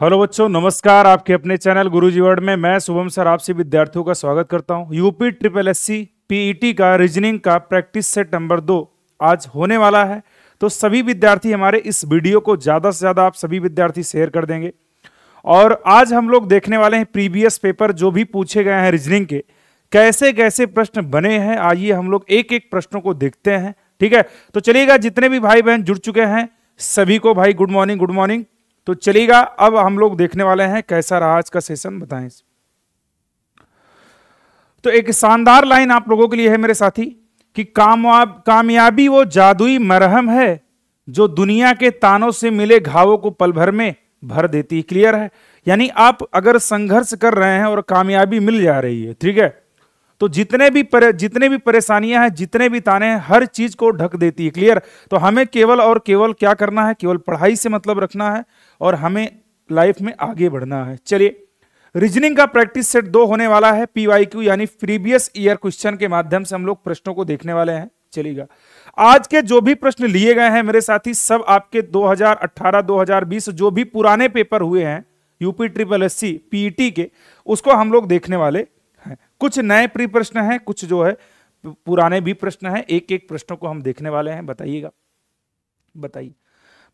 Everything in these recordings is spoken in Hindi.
हेलो बच्चों, नमस्कार आपके अपने चैनल गुरुजी वर्ड में। मैं शुभम सर, आपसे विद्यार्थियों का स्वागत करता हूँ। UP triple S C PET का रीजनिंग का प्रैक्टिस सेट नंबर दो आज होने वाला है। तो सभी विद्यार्थी हमारे इस वीडियो को ज़्यादा से ज़्यादा आप सभी विद्यार्थी शेयर कर देंगे। और आज हम लोग देखने वाले हैं प्रीवियस पेपर जो भी पूछे गए हैं रीजनिंग के। कैसे कैसे प्रश्न बने हैं, आइए हम लोग एक एक प्रश्नों को देखते हैं। ठीक है? तो चलिएगा, जितने भी भाई बहन जुड़ चुके हैं, सभी को भाई गुड मॉर्निंग गुड मॉर्निंग तो चलिएगा अब हम लोग देखने वाले हैं कैसा रहा आज का सेशन बताएँ तो एक शानदार लाइन आप लोगों के लिए है मेरे साथी कि कामयाब कामयाबी वो जादुई मरहम है जो दुनिया के तानों से मिले घावों को पल भर में भर देती है। क्लियर है? यानी आप अगर संघर्ष कर रहे हैं और कामयाबी मिल जा रही है ठीक है? तो जितने भी परे, जितने भी परेशानियाँ हैं जितने भी ताने हैं हर चीज़ को ढक देती है। क्लियर तो हमें केवल और केवल क्या करना है? केवल पढ़ाई से मतलब रखना है और हमें लाइफ में आगे बढ़ना है। चलिए रीजनिंग का प्रैक्टिस सेट दो होने वाला है पीवाईक्यू यानी प्रीवियस ईयर क्वेश्चन के माध्यम से हम लोग प्रश्नों को देखने वाले हैं। चलिएगा। आज के जो भी प्रश्न लिए गए हैं मेरे साथी, सब आपके 2018 2020 जो भी पुराने पेपर हुए हैं UP triple S C PET के, उसको हम लोग देखने वाले हैं। कुछ नए प्री प्रश्न हैं, कुछ जो है पुराने भी प्रश्न हैं एक एक प्रश्नों को हम देखने वाले हैं। बताइएगा। बताइए।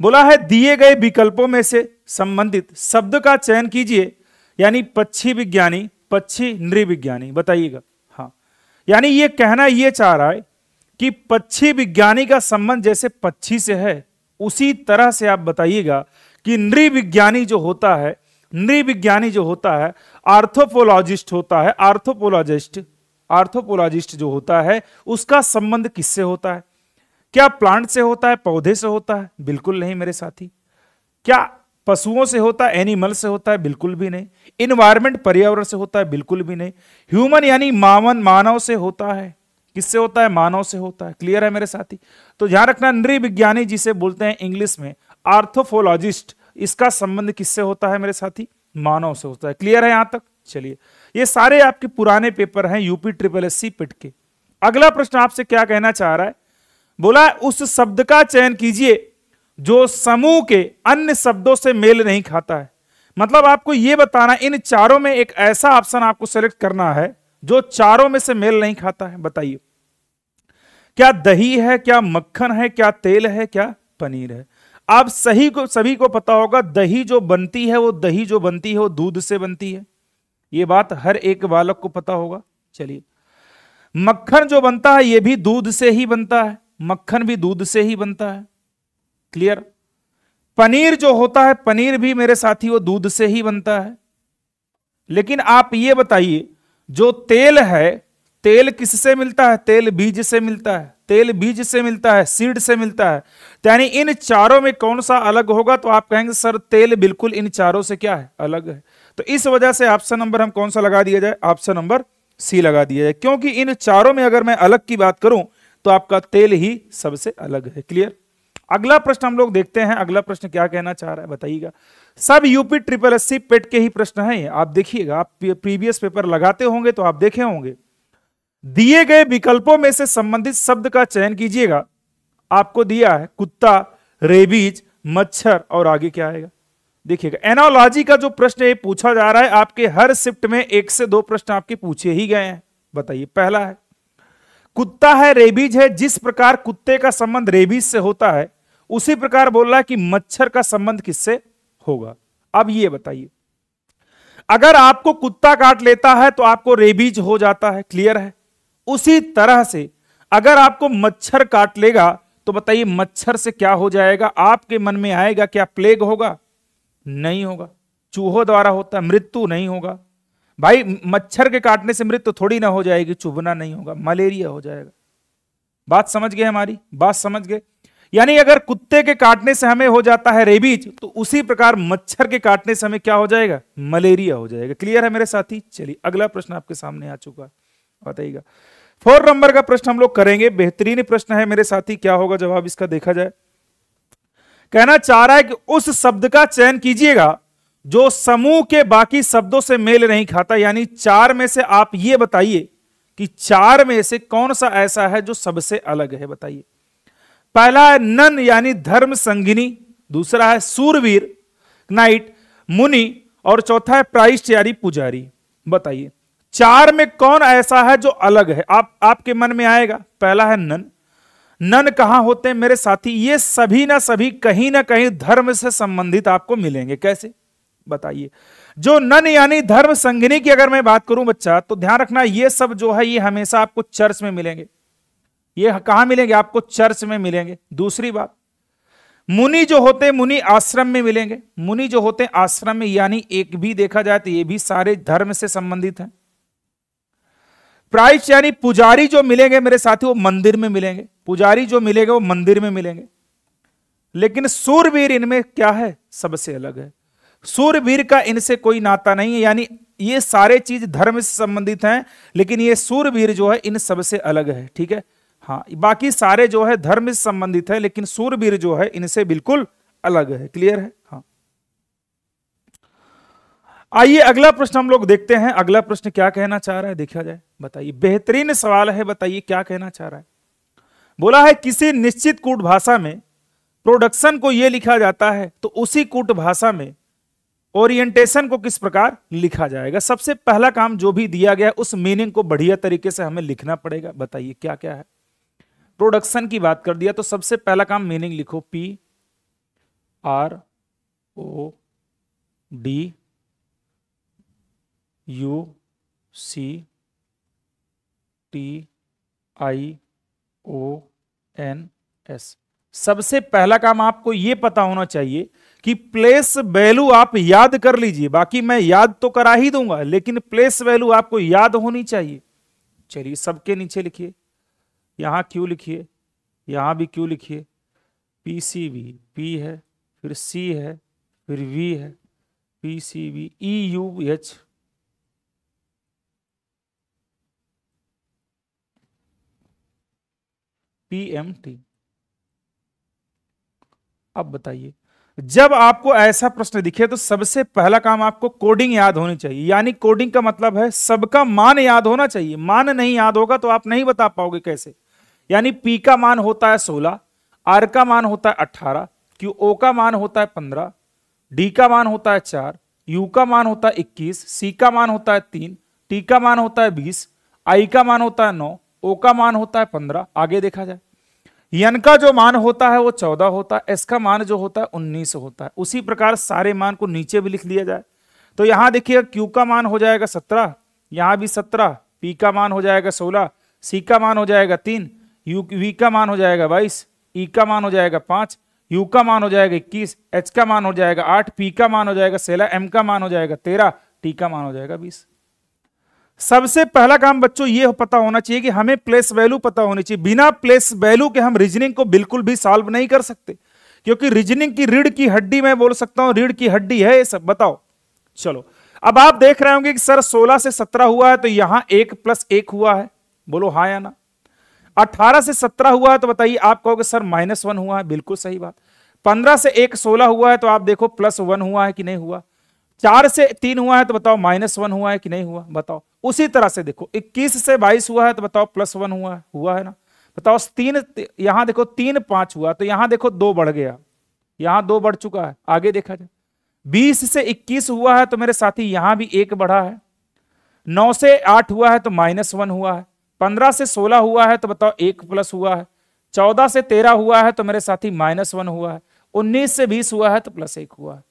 बोला है, दिए गए विकल्पों में से संबंधित शब्द का चयन कीजिए, यानी पक्षी विज्ञानी, पक्षी नृविज्ञानी बताइएगा। हाँ। यानी ये कहना ये चाह रहा है कि पक्षी विज्ञानी का संबंध जैसे पक्षी से है, उसी तरह से आप बताइएगा कि नृविज्ञानी जो होता है नृविज्ञानी जो होता है, आर्थोपोलॉजिस्ट होता है, आर्थोपोलॉजिस्ट आर्थोपोलॉजिस्ट जो होता है, उसका संबंध किससे होता है? क्या प्लांट से होता है, पौधे से होता है? बिल्कुल नहीं मेरे साथी। क्या पशुओं से होता है एनिमल से होता है? बिल्कुल भी नहीं। इन्वायरमेंट पर्यावरण से होता है, बिल्कुल भी नहीं। ह्यूमन यानी मावन, मानव से होता है। किससे होता है? मानव से होता है। क्लियर है मेरे साथी? तो ध्यान रखना, नृविज्ञानी जिसे बोलते हैं इंग्लिश में आर्थोफोलॉजिस्ट इसका संबंध किससे होता है मेरे साथी? मानव से होता है। क्लियर है यहाँ तक? चलिए। ये सारे आपके पुराने पेपर हैं UP triple S C PET के अगला प्रश्न आपसे क्या कहना चाह रहा है? बोला, उस शब्द का चयन कीजिए जो समूह के अन्य शब्दों से मेल नहीं खाता है। मतलब आपको यह बताना, इन चारों में एक ऐसा ऑप्शन आपको सेलेक्ट करना है जो चारों में से मेल नहीं खाता है। बताइए। क्या दही है, क्या मक्खन है, क्या तेल है, क्या पनीर है? आप सही को, सभी को पता होगा, दही जो बनती है, वो दही जो बनती है, वो दूध से बनती है। ये बात हर एक बालक को पता होगा। चलिए। मक्खन जो बनता है, ये भी दूध से ही बनता है। मक्खन भी दूध से ही बनता है। क्लियर पनीर जो होता है, पनीर भी मेरे साथी वो दूध से ही बनता है। लेकिन आप ये बताइए, जो तेल है, तेल किससे मिलता है? तेल बीज से मिलता है। तेल बीज से मिलता है, सीड से मिलता है। यानी इन चारों में कौन सा अलग होगा? तो आप कहेंगे, सर, तेल बिल्कुल इन चारों से क्या है? अलग है। तो इस वजह से ऑप्शन नंबर हम कौन सा लगा दिया जाए? ऑप्शन नंबर सी लगा दिया जाए। क्योंकि इन चारों में अगर मैं अलग की बात करूँ तो आपका तेल ही सबसे अलग है। क्लियर अगला प्रश्न हम लोग देखते हैं। अगला प्रश्न क्या कहना चाह रहा है बताइएगा। सब UP triple S C PET के ही प्रश्न है आप देखिएगा, आप प्रीवियस पेपर लगाते होंगे तो आप देखे होंगे। दिए गए विकल्पों में से संबंधित शब्द का चयन कीजिएगा। आपको दिया है कुत्ता, रेबीज, मच्छर और आगे क्या आएगा? देखिएगा, एनोलॉजी का जो प्रश्न पूछा जा रहा है, आपके हर शिफ्ट में एक से दो प्रश्न आपके पूछे ही गए हैं। बताइए, पहला है। कुत्ता है, रेबीज है, जिस प्रकार कुत्ते का संबंध रेबीज से होता है, उसी प्रकार बोल रहा है कि मच्छर का संबंध किससे होगा? अब ये बताइए। अगर आपको कुत्ता काट लेता है तो आपको रेबीज हो जाता है, क्लियर है? उसी तरह से अगर आपको मच्छर काट लेगा तो बताइए मच्छर से क्या हो जाएगा? आपके मन में आएगा, क्या प्लेग होगा? नहीं होगा। चूहों द्वारा होता है, मृत्यु नहीं होगा। भाई, मच्छर के काटने से मृत्यु तो थोड़ी ना हो जाएगी, चुभना नहीं होगा, मलेरिया हो जाएगा। बात समझ गए हमारी? बात समझ गए? यानी अगर कुत्ते के काटने से हमें हो जाता है रेबीज तो उसी प्रकार मच्छर के काटने से हमें क्या हो जाएगा? मलेरिया हो जाएगा। क्लियर है मेरे साथी? चलिए, अगला प्रश्न आपके सामने आ चुका है। बताइएगा। फोर नंबर का प्रश्न हम लोग करेंगे। बेहतरीन प्रश्न है मेरे साथी, क्या होगा जवाब इसका देखा जाए? कहना चाह रहा है कि उस शब्द का चयन कीजिएगा जो समूह के बाकी शब्दों से मेल नहीं खाता, यानी चार में से आप ये बताइए कि चार में से कौन सा ऐसा है जो सबसे अलग है, बताइए। पहला है नन, यानी धर्म संगिनी, दूसरा है सूरवीर, नाइट, मुनि, और चौथा है प्राइस्ट यानी पुजारी। बताइए, चार में कौन ऐसा है जो अलग है? आप, आपके मन में आएगा, पहला है नन। नन कहाँ होते हैं मेरे साथी? ये सभी ना सभी कहीं ना कहीं धर्म से संबंधित आपको मिलेंगे। कैसे? बताइए। जो नन यानी धर्म संगनी की अगर मैं बात करूँ बच्चा तो ध्यान रखना ये सब जो है, ये हमेशा आपको चर्च में मिलेंगे। ये कहाँ मिलेंगे? आपको चर्च में मिलेंगे। दूसरी बात, मुनि जो होते मुनि आश्रम में मिलेंगे। मुनि जो होते आश्रम में यानी एक भी देखा जाए तो ये भी सारे धर्म से संबंधित हैं। प्राइस यानी पुजारी जो मिलेंगे मेरे साथी, वो मंदिर में मिलेंगे। पुजारी जो मिलेगा, वो मंदिर में मिलेंगे। लेकिन सूरवीर इनमें क्या है? सबसे अलग है। सूरवीर का इनसे कोई नाता नहीं है, यानी ये सारे चीज़ धर्म से संबंधित हैं, लेकिन ये सूरवीर जो है इन सबसे अलग है, ठीक है? हाँ बाकी सारे जो है धर्म से संबंधित है, लेकिन सूरवीर जो है इनसे बिल्कुल अलग है, क्लियर है? हाँ। आइए अगला प्रश्न हम लोग देखते हैं। अगला प्रश्न क्या कहना चाह रहा है? देखा जाए, बताइए। बेहतरीन सवाल है, बताइए क्या कहना चाह रहा है? बोला है, किसी निश्चित कूट भाषा में प्रोडक्शन को यह लिखा जाता है तो उसी कूट भाषा में ओरिएंटेशन को किस प्रकार लिखा जाएगा? सबसे पहला काम जो भी दिया गया, उस मीनिंग को बढ़िया तरीके से हमें लिखना पड़ेगा। बताइए क्या क्या है? प्रोडक्शन की बात कर दिया तो सबसे पहला काम मीनिंग लिखो। P R O D U C T I O N S सबसे पहला काम आपको यह पता होना चाहिए कि प्लेस वैल्यू आप याद कर लीजिए। बाकी मैं याद तो करा ही दूँगा, लेकिन प्लेस वैल्यू आपको याद होनी चाहिए। चलिए सबके नीचे लिखिए। यहाँ क्यू लिखिए? यहाँ भी क्यू लिखिए? पी सी वी पी है, फिर सी है, फिर वी है। P C V E U H P M T अब बताइए जब आपको ऐसा प्रश्न दिखे तो सबसे पहला काम आपको कोडिंग याद होनी चाहिए। यानी कोडिंग का मतलब है, सबका मान याद होना चाहिए। मान नहीं याद होगा तो आप नहीं बता पाओगे कैसे। यानी पी का मान होता है सोलह आर का मान होता है अट्ठारह क्यू ओ का मान होता है पंद्रह डी का मान होता है चार यू का मान होता है इक्कीस सी का मान होता है तीन टी का मान होता है बीस आई का मान होता है नौ ओ का मान होता है पंद्रह। आगे देखा जाए। यन का जो मान होता है वो चौदह होता है एस का मान जो होता है उन्नीस होता है उसी प्रकार सारे मान को नीचे भी लिख लिया जाए तो यहाँ देखिएगा क्यू का मान हो जाएगा सत्रह यहाँ भी सत्रह पी का मान हो जाएगा सोलह सी का मान हो जाएगा तीन यू वी का मान हो जाएगा बाईस ई का मान हो जाएगा पाँच यू का मान हो जाएगा इक्कीस एच का मान हो जाएगा आठ पी का मान हो जाएगा सोलह एम का मान हो जाएगा तेरह टी का मान हो जाएगा बीस सबसे पहला काम बच्चों ये पता होना चाहिए कि हमें प्लेस वैल्यू पता होनी चाहिए। बिना प्लेस वैल्यू के हम रीजनिंग को बिल्कुल भी सॉल्व नहीं कर सकते। क्योंकि रीजनिंग की रीढ़ की हड्डी मैं बोल सकता हूँ, रीढ़ की हड्डी है ये सब। बताओ। चलो। अब आप देख रहे होंगे कि सर 16 से 17 हुआ है तो यहाँ एक प्लस एक हुआ है। बोलो हाँ या ना। 18 से 17 हुआ है तो बताइए, आप कहोगे सर माइनस वन हुआ है। बिल्कुल सही बात। 15 से एक 16 हुआ है तो आप देखो प्लस वन हुआ है कि नहीं हुआ। चार से तीन हुआ है तो बताओ माइनस वन हुआ है कि नहीं हुआ? बताओ। उसी तरह से देखो 21 से 22 हुआ है तो बताओ प्लस वन हुआ है हुआ है ना? बताओ, तीन, यहाँ देखो तीन पाँच हुआ तो यहाँ देखो दो बढ़ गया। यहाँ दो बढ़ चुका है, आगे देखा जाए। बीस से इक्कीस हुआ है तो मेरे साथी यहाँ भी एक बढ़ा है। नौ से आठ हुआ है तो माइनस वन हुआ है। पंद्रह से सोलह हुआ है तो बताओ एक प्लस हुआ है। चौदह से तेरह हुआ है तो मेरे साथी माइनस वन हुआ है। उन्नीस से बीस हुआ है तो प्लस एक हुआ है।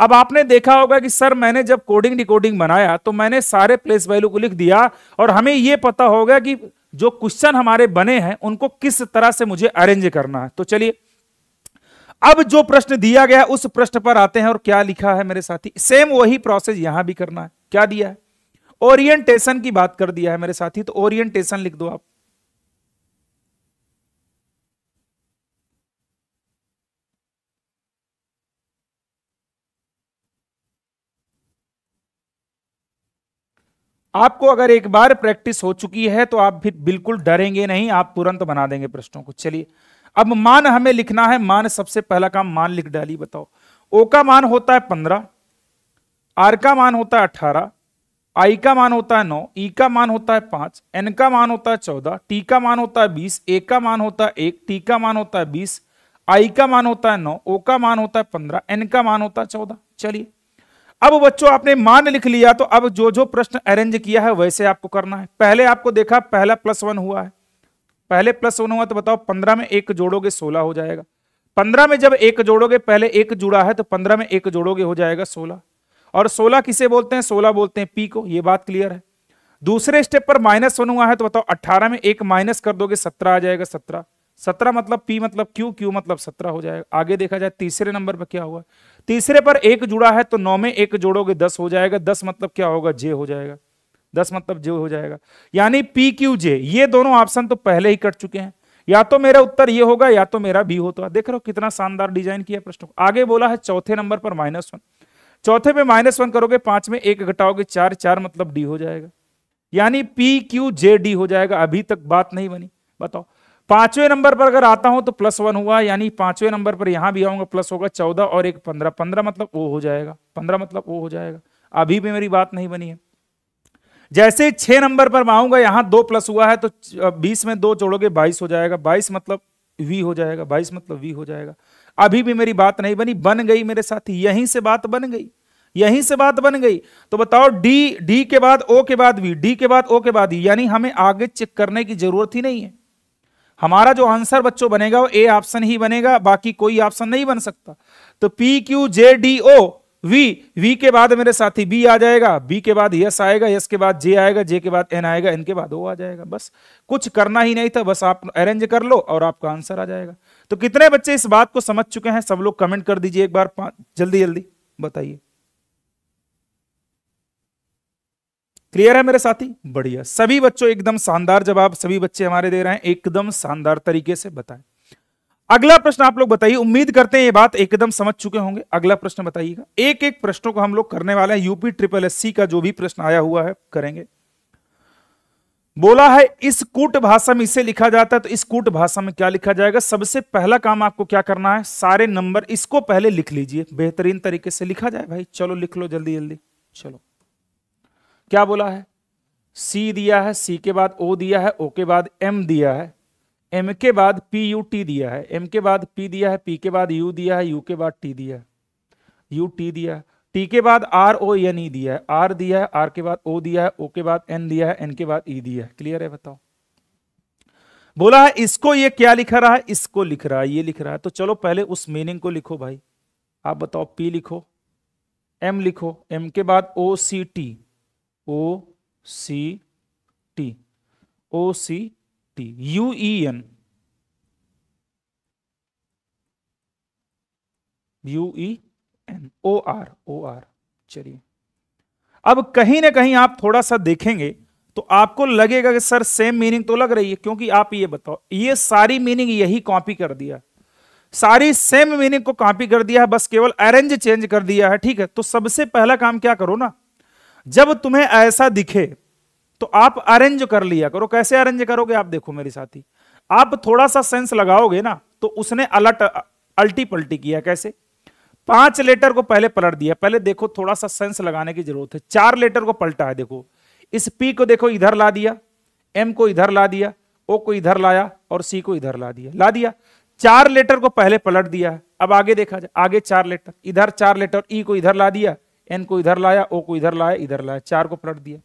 अब आपने देखा होगा कि सर मैंने जब कोडिंग डिकोडिंग बनाया तो मैंने सारे प्लेस वैल्यू को लिख दिया और हमें यह पता होगा कि जो क्वेश्चन हमारे बने हैं, उनको किस तरह से मुझे अरेंज करना है। तो चलिए, अब जो प्रश्न दिया गया, उस प्रश्न पर आते हैं और क्या लिखा है मेरे साथी? सेम वही प्रोसेस यहाँ भी करना है। क्या दिया है? ओरिएंटेशन की बात कर दिया है मेरे साथी तो ओरिएंटेशन लिख दो आप। आपको अगर एक बार प्रैक्टिस हो चुकी है तो आप फिर बिल्कुल डरेंगे नहीं आप तुरंत बना देंगे प्रश्नों को चलिए अब मान हमें लिखना है मान सबसे पहला काम मान लिख डाली बताओ ओ का मान होता है पंद्रह आर का मान होता है अठारह आई का मान होता है नौ ई का मान होता है पाँच एन का मान होता है चौदह टी का मान होता है बीस ए का मान होता है एक टी का मान होता है बीस आई का मान होता है नौ ओ का मान होता है पंद्रह एन का मान होता है चौदह चलिए अब बच्चों, आपने मान लिख लिया तो अब जो जो प्रश्न अरेंज किया है, वैसे आपको करना है। पहले आपको देखा, पहला प्लस वन हुआ है। पहले प्लस वन हुआ तो बताओ, पंद्रह में एक जोड़ोगे, सोलह हो जाएगा। पंद्रह में जब एक जोड़ोगे, पहले एक जुड़ा है तो पंद्रह में एक जोड़ोगे, हो जाएगा सोलह। और सोलह किसे बोलते हैं? सोलह बोलते हैं पी को, ये बात क्लियर है। दूसरे स्टेप पर माइनस वन हुआ है तो बताओ अट्ठारह में एक माइनस कर दोगे, सत्रह आ जाएगा, सत्रह। सत्रह मतलब पी मतलब क्यू क्यू मतलब सत्रह हो जाएगा। आगे देखा जाए, तीसरे नंबर पर क्या हुआ? तीसरे पर एक जुड़ा है तो नौ में एक जोड़ोगे, दस हो जाएगा। दस मतलब क्या होगा? जे हो जाएगा। दस मतलब जे हो जाएगा। यानी पी क्यू जे ये दोनों ऑप्शन तो पहले ही कट चुके हैं। या तो मेरा उत्तर ये होगा, या तो मेरा बी होता। देख रहे हो कितना शानदार डिज़ाइन किया प्रश्न। आगे बोला है चौथे नंबर पर माइनस वन चौथे पे माइनस वन करोगे, पाँच में एक घटाओगे, चार चार मतलब डी हो जाएगा। यानी पी क्यू जे डी हो जाएगा। अभी तक बात नहीं बनी। बताओ। पाँचवें नंबर पर अगर आता हूँ तो प्लस वन हुआ, यानी पाँचवें नंबर पर यहाँ भी आऊँगा, प्लस होगा चौदह और एक पंद्रह। पंद्रह मतलब वो हो जाएगा। पंद्रह मतलब वो हो जाएगा। अभी भी मेरी बात नहीं बनी है। जैसे छह नंबर पर आऊँगा, यहाँ दो प्लस हुआ है तो बीस में दो जोड़ोगे, बाईस हो जाएगा। बाईस मतलब वी हो जाएगा। बाईस मतलब वी हो जाएगा। अभी भी मेरी बात नहीं बनी, बन गई मेरे साथी। यहीं से बात बन गई। यहीं से बात बन गई। तो बताओ डी डी के बाद ओ के बाद वी डी के बाद ओ के बाद यानी हमें आगे चेक करने की ज़रूरत ही नहीं है। हमारा जो आंसर बच्चों बनेगा वो ए ऑप्शन ही बनेगा, बाकी कोई ऑप्शन नहीं बन सकता। तो P Q J D O V V के बाद मेरे साथी बी आ जाएगा बी के बाद यस आएगा यस के बाद जे आएगा जे के बाद एन आएगा एन के बाद ओ आ जाएगा। बस कुछ करना ही नहीं था, बस आप अरेंज कर लो और आपका आंसर आ जाएगा। तो कितने बच्चे इस बात को समझ चुके हैं? सब लोग कमेंट कर दीजिए एक बार जल्दी जल्दी बताइए। क्लियर है मेरे साथी? बढ़िया। सभी बच्चों, एकदम शानदार जवाब सभी बच्चे हमारे दे रहे हैं। एकदम शानदार तरीके से बताएँ। अगला प्रश्न आप लोग बताइए। उम्मीद करते हैं ये बात एकदम समझ चुके होंगे। अगला प्रश्न बताइएगा। एक एक प्रश्नों को हम लोग करने वाले हैं। यूपी ट्रिपल एस का जो भी प्रश्न आया हुआ है, करेंगे। बोला है, इस कूट भाषा में इसे लिखा जाता है तो इस कूट भाषा में क्या लिखा जाएगा? सबसे पहला काम आपको क्या करना है? सारे नंबर इसको पहले लिख लीजिए। बेहतरीन तरीके से लिखा जाए। भाई, चलो लिख लो जल्दी जल्दी चलो। क्या बोला है सी दिया है सी के बाद ओ दिया है ओ के बाद एम दिया है एम के बाद पी यू टी दिया है एम के बाद पी दिया है पी के बाद यू दिया है यू के बाद टी दिया है यू टी दिया है टी के बाद आर ओ एन ई दिया है आर दिया है आर के बाद ओ दिया है ओ के बाद एन दिया है एन के बाद ई दिया है क्लियर है बताओ बोला है इसको ये क्या लिख रहा है इसको लिख रहा है ये लिख रहा है तो चलो पहले उस मीनिंग को लिखो भाई आप बताओ पी लिखो एम लिखो एम के बाद O C T O C T O C T U E N U E N O R O R चलिए। अब कहीं ना कहीं आप थोड़ा सा देखेंगे तो आपको लगेगा कि सर सेम मीनिंग तो लग रही है, क्योंकि आप ये बताओ, ये सारी मीनिंग यही कॉपी कर दिया। सारी सेम मीनिंग को कॉपी कर दिया है, बस केवल अरेंज चेंज कर दिया है, ठीक है? तो सबसे पहला काम क्या करो ना? जब तुम्हें ऐसा दिखे तो आप अरेंज कर लिया करो। कैसे अरेंज करोगे? आप देखो मेरे साथी। आप थोड़ा सा सेंस लगाओगे ना तो उसने अलट अल्टी पल्टी किया। कैसे? पाँच लेटर को पहले पलट दिया। पहले देखो, थोड़ा सा सेंस लगाने की ज़रूरत है। चार लेटर को पलटा है, देखो। इस पी को देखो, इधर ला दिया। एम को इधर ला दिया। ओ को इधर लाया और सी को इधर ला दिया। ला दिया। चार लेटर को पहले पलट दिया। अब आगे देखा जाए, आगे चार लेटर, इधर चार लेटर ई को इधर ला दिया। एन को इधर लाया, ओ को इधर लाया इधर लाया, चार को पलट दिया।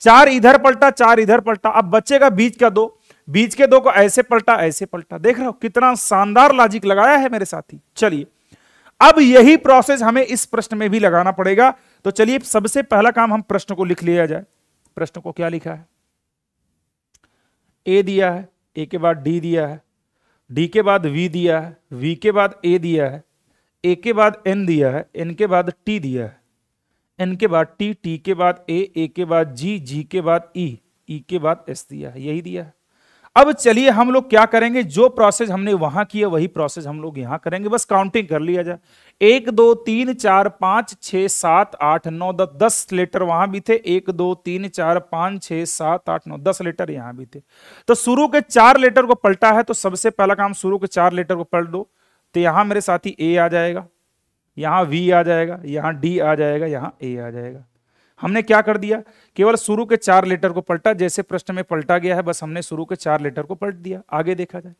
चार इधर पलटा, चार इधर पलटा। अब बचेगा बीच का दो, बीच के दो को ऐसे पलटा ऐसे पलटा। देख रहे हो, कितना शानदार लॉजिक लगाया है मेरे साथी। चलिए, अब यही प्रोसेस हमें इस प्रश्न में भी लगाना पड़ेगा। तो चलिए, सबसे पहला काम हम प्रश्न को लिख लिया जाए। प्रश्न को क्या लिखा है? ए दिया है, ए के बाद डी दिया है, डी के बाद वी दिया है, वी के बाद ए दिया है, ए के बाद एन दिया है, एन के बाद टी दिया है। एन के बाद टी टी के बाद ए ए के बाद जी जी के बाद ई ई के बाद एस दिया है, यही दिया है। अब चलिए हम लोग क्या करेंगे? जो प्रोसेस हमने वहाँ किया वही प्रोसेस हम लोग यहाँ करेंगे। बस काउंटिंग कर लिया जाए। एक, दो, तीन, चार, पाँच, छह, सात, आठ, नौ, दस दस लेटर वहाँ भी थे। एक, दो, तीन, चार, पाँच, छह, सात, आठ, नौ, दस लेटर यहाँ भी थे। तो शुरू के चार लेटर को पलटा है तो सबसे पहला काम शुरू के चार लेटर को पलट। दो तो यहाँ मेरे साथी ए आ जाएगा। यहाँ वी आ जाएगा, यहाँ डी आ जाएगा, यहाँ ए आ जाएगा। हमने क्या कर दिया? केवल शुरू के चार लेटर को पलटा, जैसे प्रश्न में पलटा गया है, बस हमने शुरू के चार लेटर को पलट दिया, आगे देखा जाए।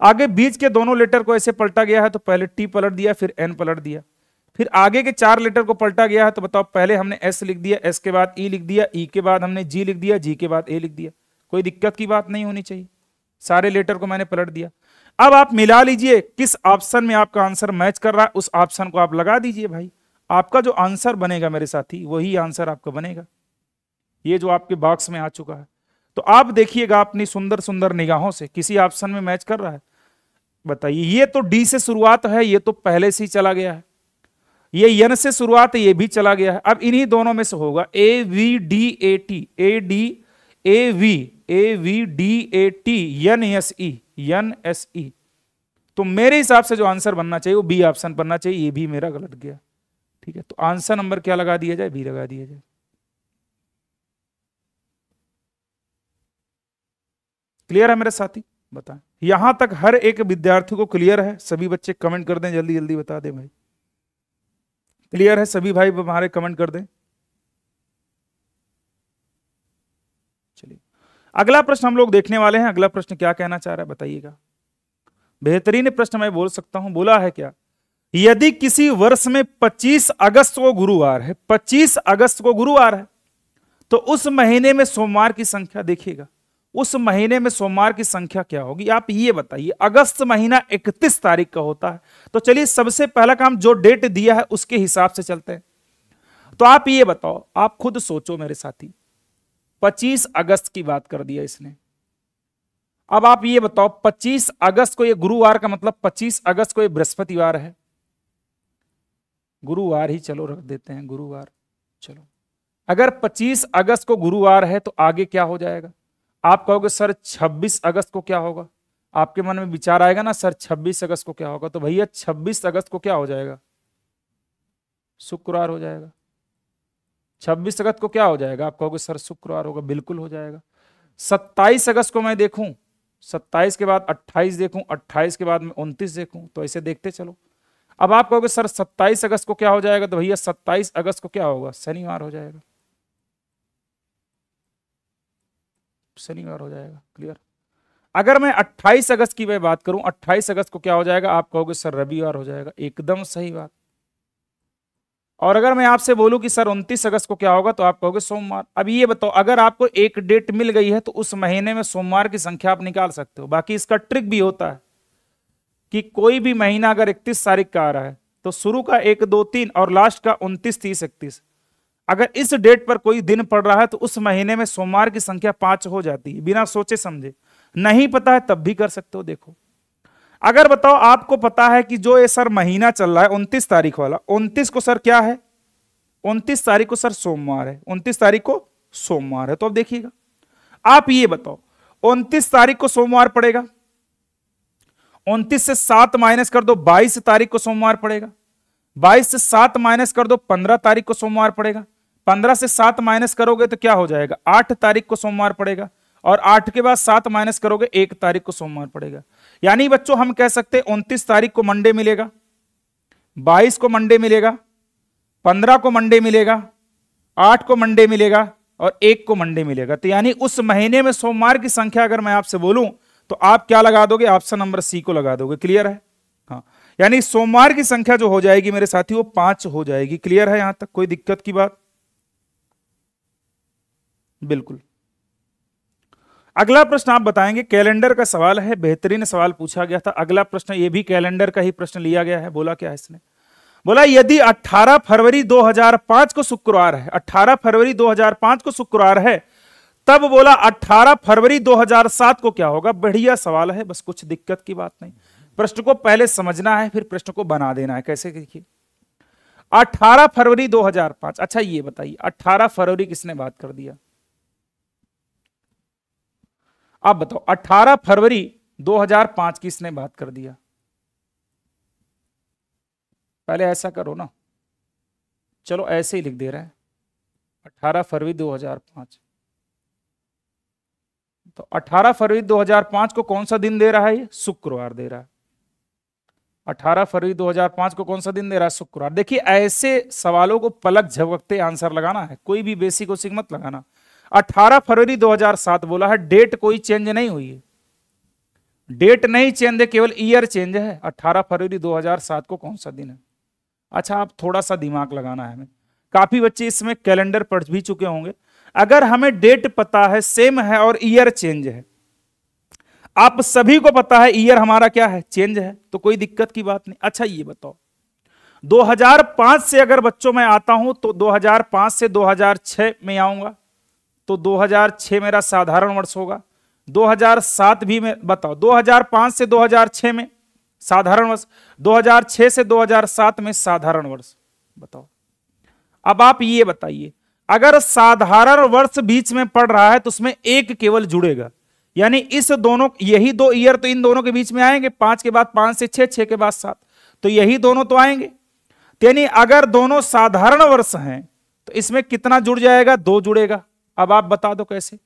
आगे बीच के दोनों लेटर को ऐसे पलटा गया है तो पहले टी पलट दिया, फिर एन पलट दिया। फिर आगे के चार लेटर को पलटा गया है तो बताओ, पहले हमने एस लिख दिया एस के बाद ई e लिख दिया ई e के बाद हमने जी लिख दिया जी के बाद ए लिख दिया। कोई दिक्कत की बात नहीं होनी चाहिए। सारे लेटर को मैंने पलट दिया। अब आप मिला लीजिए किस ऑप्शन में आपका आंसर मैच कर रहा है, उस ऑप्शन को आप लगा दीजिए भाई। आपका जो आंसर बनेगा मेरे साथी, वही आंसर आपका बनेगा। ये जो आपके बॉक्स में आ चुका है। तो आप देखिएगा अपनी सुंदर सुंदर निगाहों से किसी ऑप्शन में मैच कर रहा है। बताइए, ये तो डी से शुरुआत है, ये तो पहले से ही चला गया है। ये यन से शुरुआत ये भी चला गया है। अब इन्हीं दोनों में से होगा A V D A T A D A V A V D A T N S E N S E. तो मेरे हिसाब से जो आंसर बनना चाहिए, वो बी ऑप्शन बनना चाहिए, ये भी मेरा गलत गया। ठीक है तो आंसर नंबर क्या लगा दिया जाए? बी लगा दिया जाए। क्लियर है मेरे साथी? बताएँ। यहाँ तक हर एक विद्यार्थी को क्लियर है? सभी बच्चे कमेंट कर दें जल्दी जल्दी बता दें भाई। क्लियर है? सभी भाई हमारे कमेंट कर दें चलिए अगला प्रश्न हम लोग देखने वाले हैं। अगला प्रश्न क्या कहना चाह रहा है बताइएगा। बेहतरीन प्रश्न मैं बोल सकता हूँ, बोला है क्या? यदि किसी वर्ष में 25 अगस्त को गुरुवार है 25 अगस्त को गुरुवार है तो उस महीने में सोमवार की संख्या देखिएगा। उस महीने में सोमवार की संख्या क्या होगी? आप ये बताइए, अगस्त महीना 31 तारीख का होता है। तो चलिए, सबसे पहला काम जो डेट दिया है, उसके हिसाब से चलते हैं। तो आप ये बताओ, आप खुद सोचो मेरे साथी। 25 अगस्त की बात कर दिया इसने। अब आप ये बताओ 25 अगस्त को ये गुरुवार का मतलब 25 अगस्त को ये बृहस्पतिवार है। गुरुवार ही चलो रख देते हैं, गुरुवार, चलो। अगर 25 अगस्त को गुरुवार है तो आगे क्या हो जाएगा? आप कहोगे, सर 26 अगस्त को क्या होगा? आपके मन में विचार आएगा ना, सर 26 अगस्त को क्या होगा? तो भैया 26 अगस्त को क्या हो जाएगा? शुक्रवार हो जाएगा। 26 अगस्त को क्या हो जाएगा? आप कहोगे सर शुक्रवार होगा, बिल्कुल हो जाएगा। 27 अगस्त को मैं देखूँ 27 के बाद 28 देखूँ 28 के बाद मैं उनतीस देखूँ तो ऐसे देखते चलो। अब आप कहोगे सर 27 अगस्त को क्या हो जाएगा? तो भैया 27 अगस्त को क्या होगा? शनिवार हो जाएगा। शनिवार हो जाएगा, क्लियर? अगर मैं 28 अगस्त की मैं बात करूँ 28 अगस्त को क्या हो जाएगा? आप कहोगे सर रविवार हो जाएगा, एकदम सही बात। और अगर मैं आपसे बोलूँ कि सर 29 अगस्त को क्या होगा तो आप कहोगे सोमवार। अब ये बताओ, अगर आपको एक डेट मिल गई है तो उस महीने में सोमवार की संख्या आप निकाल सकते हो। बाकी इसका ट्रिक भी होता है कि कोई भी महीना अगर इकतीस तारीख का आ रहा है तो शुरू का एक, दो, तीन और लास्ट का उनतीस, तीस, इकतीस। अगर इस डेट पर कोई दिन पड़ रहा है तो उस महीने में सोमवार की संख्या पाँच हो जाती है, बिना सोचे समझे। नहीं पता है तब भी कर सकते हो, देखो। अगर बताओ, आपको पता है कि जो ये सर महीना चल रहा है, उनतीस तारीख वाला, उनतीस को सर क्या है? उनतीस तारीख को सर सोमवार है। उनतीस तारीख को सोमवार है तो अब देखिएगा। आप ये बताओ, उनतीस तारीख को सोमवार पड़ेगा? उनतीस से सात माइनस कर दो, बाईस तारीख को सोमवार पड़ेगा। बाईस से सात माइनस कर दो, पंद्रह तारीख को सोमवार पड़ेगा। पंद्रह से सात माइनस करोगे तो क्या हो जाएगा? आठ तारीख को सोमवार पड़ेगा। और आठ के बाद सात माइनस करोगे, एक तारीख को सोमवार पड़ेगा। यानी बच्चों, हम कह सकते हैं उनतीस तारीख को मंडे मिलेगा, बाईस को मंडे मिलेगा, पंद्रह को मंडे मिलेगा, आठ को मंडे मिलेगा और एक को मंडे मिलेगा। तो यानी उस महीने में सोमवार की संख्या अगर मैं आपसे बोलूँ तो आप क्या लगा दोगे? ऑप्शन नंबर सी को लगा दोगे। क्लियर है? हाँ। यानी सोमवार की संख्या जो हो जाएगी मेरे साथी, वो पाँच हो जाएगी। क्लियर है यहाँ तक? कोई दिक्कत की बात? बिल्कुल। अगला प्रश्न आप बताएँगे, कैलेंडर का सवाल है, बेहतरीन सवाल पूछा गया था। अगला प्रश्न ये भी कैलेंडर का ही प्रश्न लिया गया है, बोला क्या है इसने? बोला, यदि 18 फरवरी 2005 को शुक्रवार है 18 फरवरी 2005 को शुक्रवार है, तब बोला 18 फरवरी 2007 को क्या होगा? बढ़िया सवाल है, बस कुछ दिक्कत की बात नहीं। प्रश्न को पहले समझना है, फिर प्रश्न को बना देना है, कैसे देखिए। 18 फरवरी 2005 अच्छा ये बताइए 18 फरवरी किसने बात कर दिया? आप बताओ 18 फरवरी 2005 की इसने बात कर दिया। पहले ऐसा करो ना। चलो, ऐसे ही लिख दे रहे हैं। 18 फरवरी 2005 तो 18 फरवरी 2005 को कौन सा दिन दे रहा है ये? शुक्रवार दे रहा है। 18 फरवरी 2005 को कौन सा दिन दे रहा है? शुक्रवार। देखिए, ऐसे सवालों को पलक झपकते आंसर लगाना है। कोई भी बेसिक उसिक मत लगाना। 18 फरवरी 2007 बोला है डेट कोई चेंज नहीं हुई है। डेट नहीं चेंज है केवल ईयर चेंज है। 18 फरवरी 2007 को कौन सा दिन है? अच्छा आप थोड़ा सा दिमाग लगाना है। हमें काफ़ी बच्चे इसमें कैलेंडर पढ़ भी चुके होंगे। अगर हमें डेट पता है सेम है और ईयर चेंज है। आप सभी को पता है ईयर हमारा क्या है? चेंज है। तो कोई दिक्कत की बात नहीं। अच्छा ये बताओ। 2005 से अगर बच्चों में आता हूँ तो 2005 से 2006 में आऊँगा। तो 2006 मेरा साधारण वर्ष होगा। 2007 भी मैं, बताओ 2005 से 2006 में साधारण वर्ष 2006 से 2007 में साधारण वर्ष, बताओ। अब आप ये बताइए, अगर साधारण वर्ष बीच में पड़ रहा है तो उसमें एक केवल जुड़ेगा, यानी इस दोनों, यही दो ईयर तो इन दोनों के बीच में आएँगे, पाँच के बाद पाँच से छह छह के बाद सात तो यही दोनों तो आएँगे। यानी अगर दोनों साधारण वर्ष हैं तो इसमें कितना जुड़ जाएगा? दो जुड़ेगा। अब आप बता दो कैसे?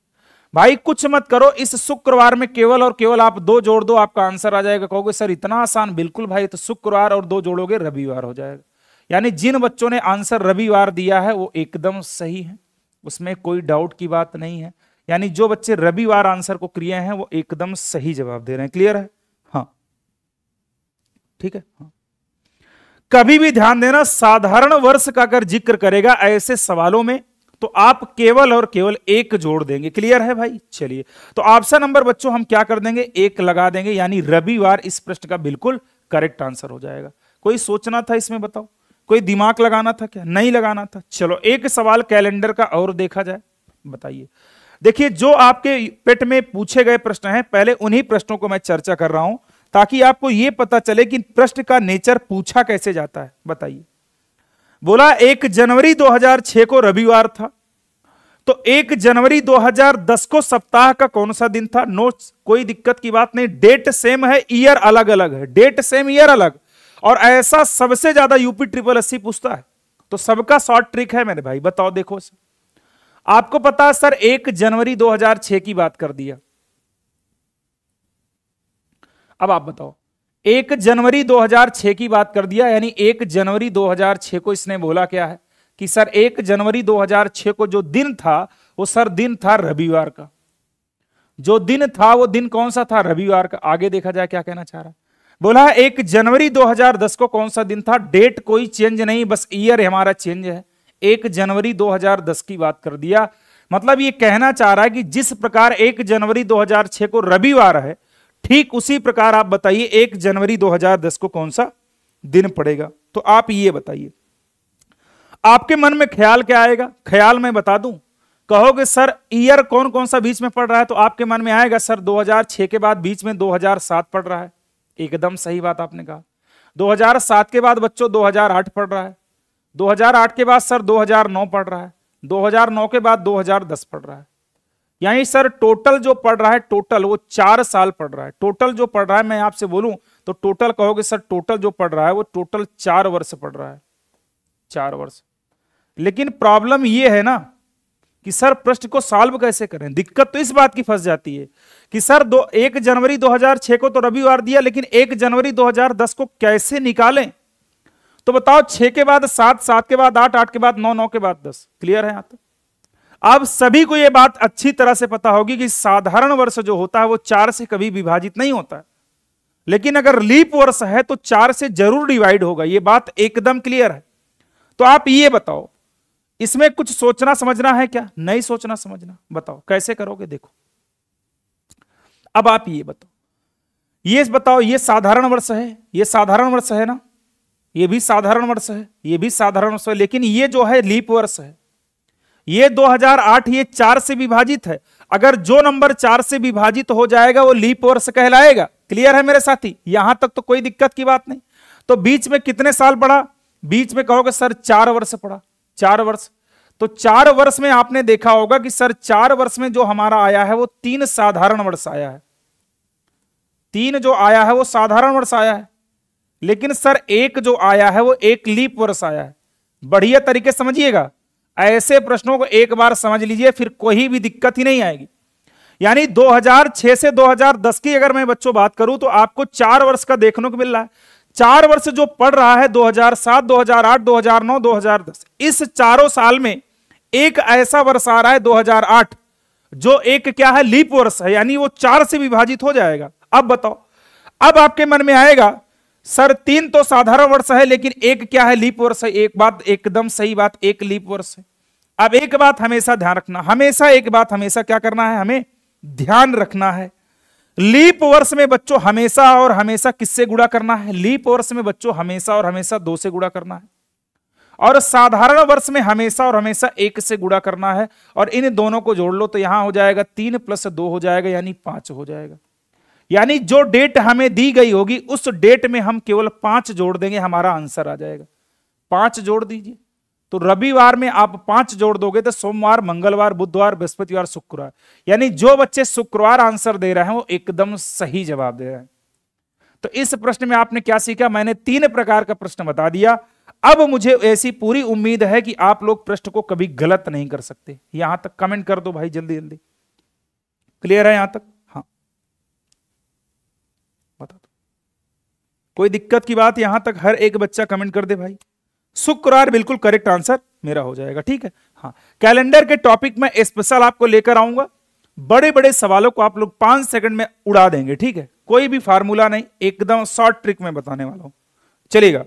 भाई, कुछ मत करो, इस शुक्रवार में केवल और केवल आप दो जोड़ दो, आपका आंसर आ जाएगा। कहोगे, सर, इतना आसान? बिल्कुल भाई तो शुक्रवार और दो जोड़ोगे, रविवार हो जाएगा। यानी जिन बच्चों ने आंसर रविवार दिया है, वो एकदम सही है। उसमें कोई डाउट की बात नहीं है। यानी जो बच्चे रविवार आंसर को क्रिया हैं, वो एकदम सही जवाब दे रहे हैं। क्लियर है? हाँ। ठीक है? हाँ। कभी भी ध्यान देना, साधारण वर्ष का अगर ज़िक्र करेगा, ऐसे सवालों में तो आप केवल और केवल एक जोड़ देंगे। क्लियर है भाई? चलिए। तो ऑप्शन नंबर बच्चों, हम क्या कर देंगे? एक लगा देंगे, यानी रविवार इस प्रश्न का बिल्कुल करेक्ट आंसर हो जाएगा। कोई सोचना था इसमें बताओ? कोई दिमाग लगाना था क्या? नहीं लगाना था। चलो, एक सवाल कैलेंडर का और देखा जाए। बताइए। देखिए, जो आपके पेट में पूछे गए प्रश्न हैं, पहले उन्हीं प्रश्नों को मैं चर्चा कर रहा हूँ, ताकि आपको यह पता चले कि प्रश्न का नेचर पूछा कैसे जाता है। बताइए। बोला, एक जनवरी 2006 को रविवार था। तो एक जनवरी 2010 को सप्ताह का कौन सा दिन था? नो, कोई दिक्कत की बात नहीं। डेट सेम है, ईयर अलग अलग है। डेट सेम, ईयर अलग। और ऐसा सबसे ज़्यादा यूपी ट्रिपल एस पूछता है। तो सबका शॉर्ट ट्रिक है मेरे भाई, बताओ, देखो आपको पता सर, एक जनवरी 2006 की बात कर दिया। अब आप बताओ। एक जनवरी 2006 की बात कर दिया, यानी एक जनवरी 2006 को इसने बोला क्या है कि सर, एक जनवरी 2006 को जो दिन था, वो सर दिन था रविवार का। जो दिन था, वो दिन कौन सा था? रविवार का। आगे देखा जाए क्या कहना चाह रहा है। बोला, एक जनवरी 2010 को कौन सा दिन था? डेट कोई चेंज नहीं, बस ईयर हमारा चेंज है। एक जनवरी 2010 की बात कर दिया। मतलब ये कहना चाह रहा है कि जिस प्रकार एक जनवरी 2006 को रविवार है ठीक उसी प्रकार आप बताइए, एक जनवरी 2010 को कौन सा दिन पड़ेगा? तो आप ये बताइए। आपके मन में ख्याल क्या आएगा? ख्याल मैं बता दूँ। कहोगे, सर, ईयर कौन कौन सा बीच में पड़ रहा है? तो आपके मन में आएगा, सर 2006 के बाद बीच में 2007 पड़ रहा है। एकदम सही बात आपने कहा। 2007 के बाद बच्चों 2008 पढ़ रहा है। 2008 के बाद, सर 2009 पढ़ रहा है। 2009 के बाद 2010 पढ़ रहा है। यानी सर टोटल जो पढ़ रहा है टोटल वो चार साल पढ़ रहा है। टोटल जो पढ़ रहा है, मैं आपसे बोलूँ तो टोटल कहोगे, सर टोटल जो पढ़ रहा है, वो टोटल चार वर्ष पढ़ रहा है। चार वर्ष। लेकिन प्रॉब्लम ये है ना, कि सर, प्रश्न को सॉल्व कैसे करें? दिक्कत तो इस बात की फंस जाती है, कि सर, दो, एक जनवरी 2006 को तो रविवार दिया, लेकिन एक जनवरी 2010 को कैसे निकालें? तो बताओ, छह के बाद सात सात के बाद आठ आठ के बाद नौ नौ के बाद दस। क्लियर है यहाँ तक? अब सभी को यह बात अच्छी तरह से पता होगी कि साधारण वर्ष जो होता है वो चार से कभी विभाजित नहीं होता है। लेकिन अगर लीप वर्ष है तो चार से ज़रूर डिवाइड होगा। यह बात एकदम क्लियर है। तो आप ये बताओ, इसमें कुछ सोचना समझना है क्या? नहीं सोचना समझना। बताओ, कैसे करोगे? देखो। अब आप ये बताओ। ये बताओ, ये साधारण वर्ष है, ये साधारण वर्ष है ना? ये भी साधारण वर्ष है, ये भी साधारण वर्ष है, लेकिन ये जो है लीप वर्ष है ये 2008 ये चार से विभाजित है। अगर जो नंबर चार से विभाजित हो जाएगा, वो लीप वर्ष कहलाएगा। क्लियर है मेरे साथी? यहाँ तक तो कोई दिक्कत की बात नहीं। तो बीच में कितने साल पड़ा? बीच में कहोगे, सर, चार वर्ष पड़ा। चार वर्ष। तो चार वर्ष में आपने देखा होगा कि, सर, चार वर्ष में जो हमारा आया है, वो तीन साधारण वर्ष आया है। तीन जो आया है, वो साधारण वर्ष आया है। लेकिन, सर, एक जो आया है, वो एक लीप वर्ष आया है। बढ़िया तरीके समझिएगा। ऐसे प्रश्नों को एक बार समझ लीजिए फिर कोई भी दिक्कत ही नहीं आएगी। यानी 2006 से 2010 की अगर मैं बच्चों बात करूँ तो आपको चार वर्ष का देखने को मिल रहा है। चार वर्ष जो पढ़ रहा है 2007, 2008, 2009, 2010 इस चारों साल में एक ऐसा वर्ष आ रहा है 2008 जो एक क्या है लीप वर्ष है यानी वो चार से विभाजित हो जाएगा। अब बताओ अब आपके मन में आएगा सर, तीन तो साधारण वर्ष है, लेकिन एक क्या है? लीप वर्ष है। एक बात, एकदम सही बात, एक लीप वर्ष है। अब एक बात हमेशा ध्यान रखना, हमेशा एक बात हमेशा क्या करना है? हमें ध्यान रखना है। लीप वर्ष में बच्चों हमेशा और हमेशा किससे गुड़ा करना है? लीप वर्ष में बच्चों हमेशा और हमेशा दो से गुड़ा करना है। और साधारण वर्ष में हमेशा और हमेशा एक से गुड़ा करना है। और इन दोनों को जोड़ लो तो यहाँ हो जाएगा तीन प्लस दो हो जाएगा, यानी पाँच हो जाएगा। यानी जो डेट हमें दी गई होगी, उस डेट में हम केवल पाँच जोड़ देंगे, हमारा आंसर आ जाएगा। पाँच जोड़ दीजिए। तो रविवार में आप पाँच जोड़ दोगे तो सोमवार, मंगलवार, बुधवार, बृहस्पतिवार, शुक्रवार। यानी जो बच्चे शुक्रवार आंसर दे रहे हैं, वो एकदम सही जवाब दे रहे हैं। तो इस प्रश्न में आपने क्या सीखा? मैंने तीन प्रकार का प्रश्न बता दिया। अब मुझे ऐसी पूरी उम्मीद है कि आप लोग प्रश्न को कभी गलत नहीं कर सकते। यहाँ तक कमेंट कर दो भाई जल्दी जल्दी क्लियर है यहाँ तक हाँ बता दो कोई दिक्कत की बात यहाँ तक हर एक बच्चा कमेंट कर दे भाई। शुक्रवार बिल्कुल करेक्ट आंसर मेरा हो जाएगा, ठीक है? हाँ कैलेंडर के टॉपिक में स्पेशल आपको लेकर आऊँगा। बड़े बड़े सवालों को आप लोग पाँच सेकंड में उड़ा देंगे, ठीक है? कोई भी फार्मूला नहीं, एकदम शॉर्ट ट्रिक में बताने वाला हूँ। चलेगा।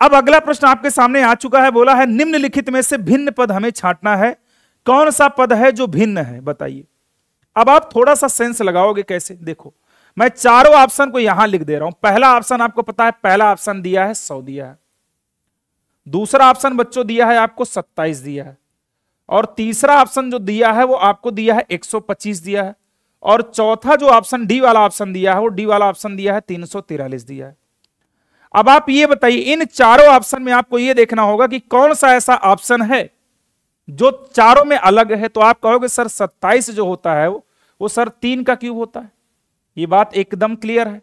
अब अगला प्रश्न आपके सामने आ चुका है, बोला है, निम्नलिखित में से भिन्न पद हमें छांटना है। कौन सा पद है जो भिन्न है? बताइए। अब आप थोड़ा सा सेंस लगाओगे कैसे? देखो मैं चारों ऑप्शन को यहाँ लिख दे रहा हूँ। पहला ऑप्शन आपको पता है, पहला ऑप्शन दिया है, सौ दिया है। दूसरा ऑप्शन बच्चों दिया है, आपको 27 दिया है। और तीसरा ऑप्शन जो दिया है, वो आपको दिया है 125 दिया है। और चौथा जो ऑप्शन डी वाला ऑप्शन दिया है, वो डी वाला ऑप्शन दिया है, तीन दिया है। अब आप ये बताइए, इन चारों ऑप्शन में आपको ये देखना होगा कि कौन सा ऐसा ऑप्शन है जो चारों में अलग है। तो आप कहोगे, सर 27 जो होता है वो वो सर तीन का क्यूब होता है। ये बात एकदम क्लियर है।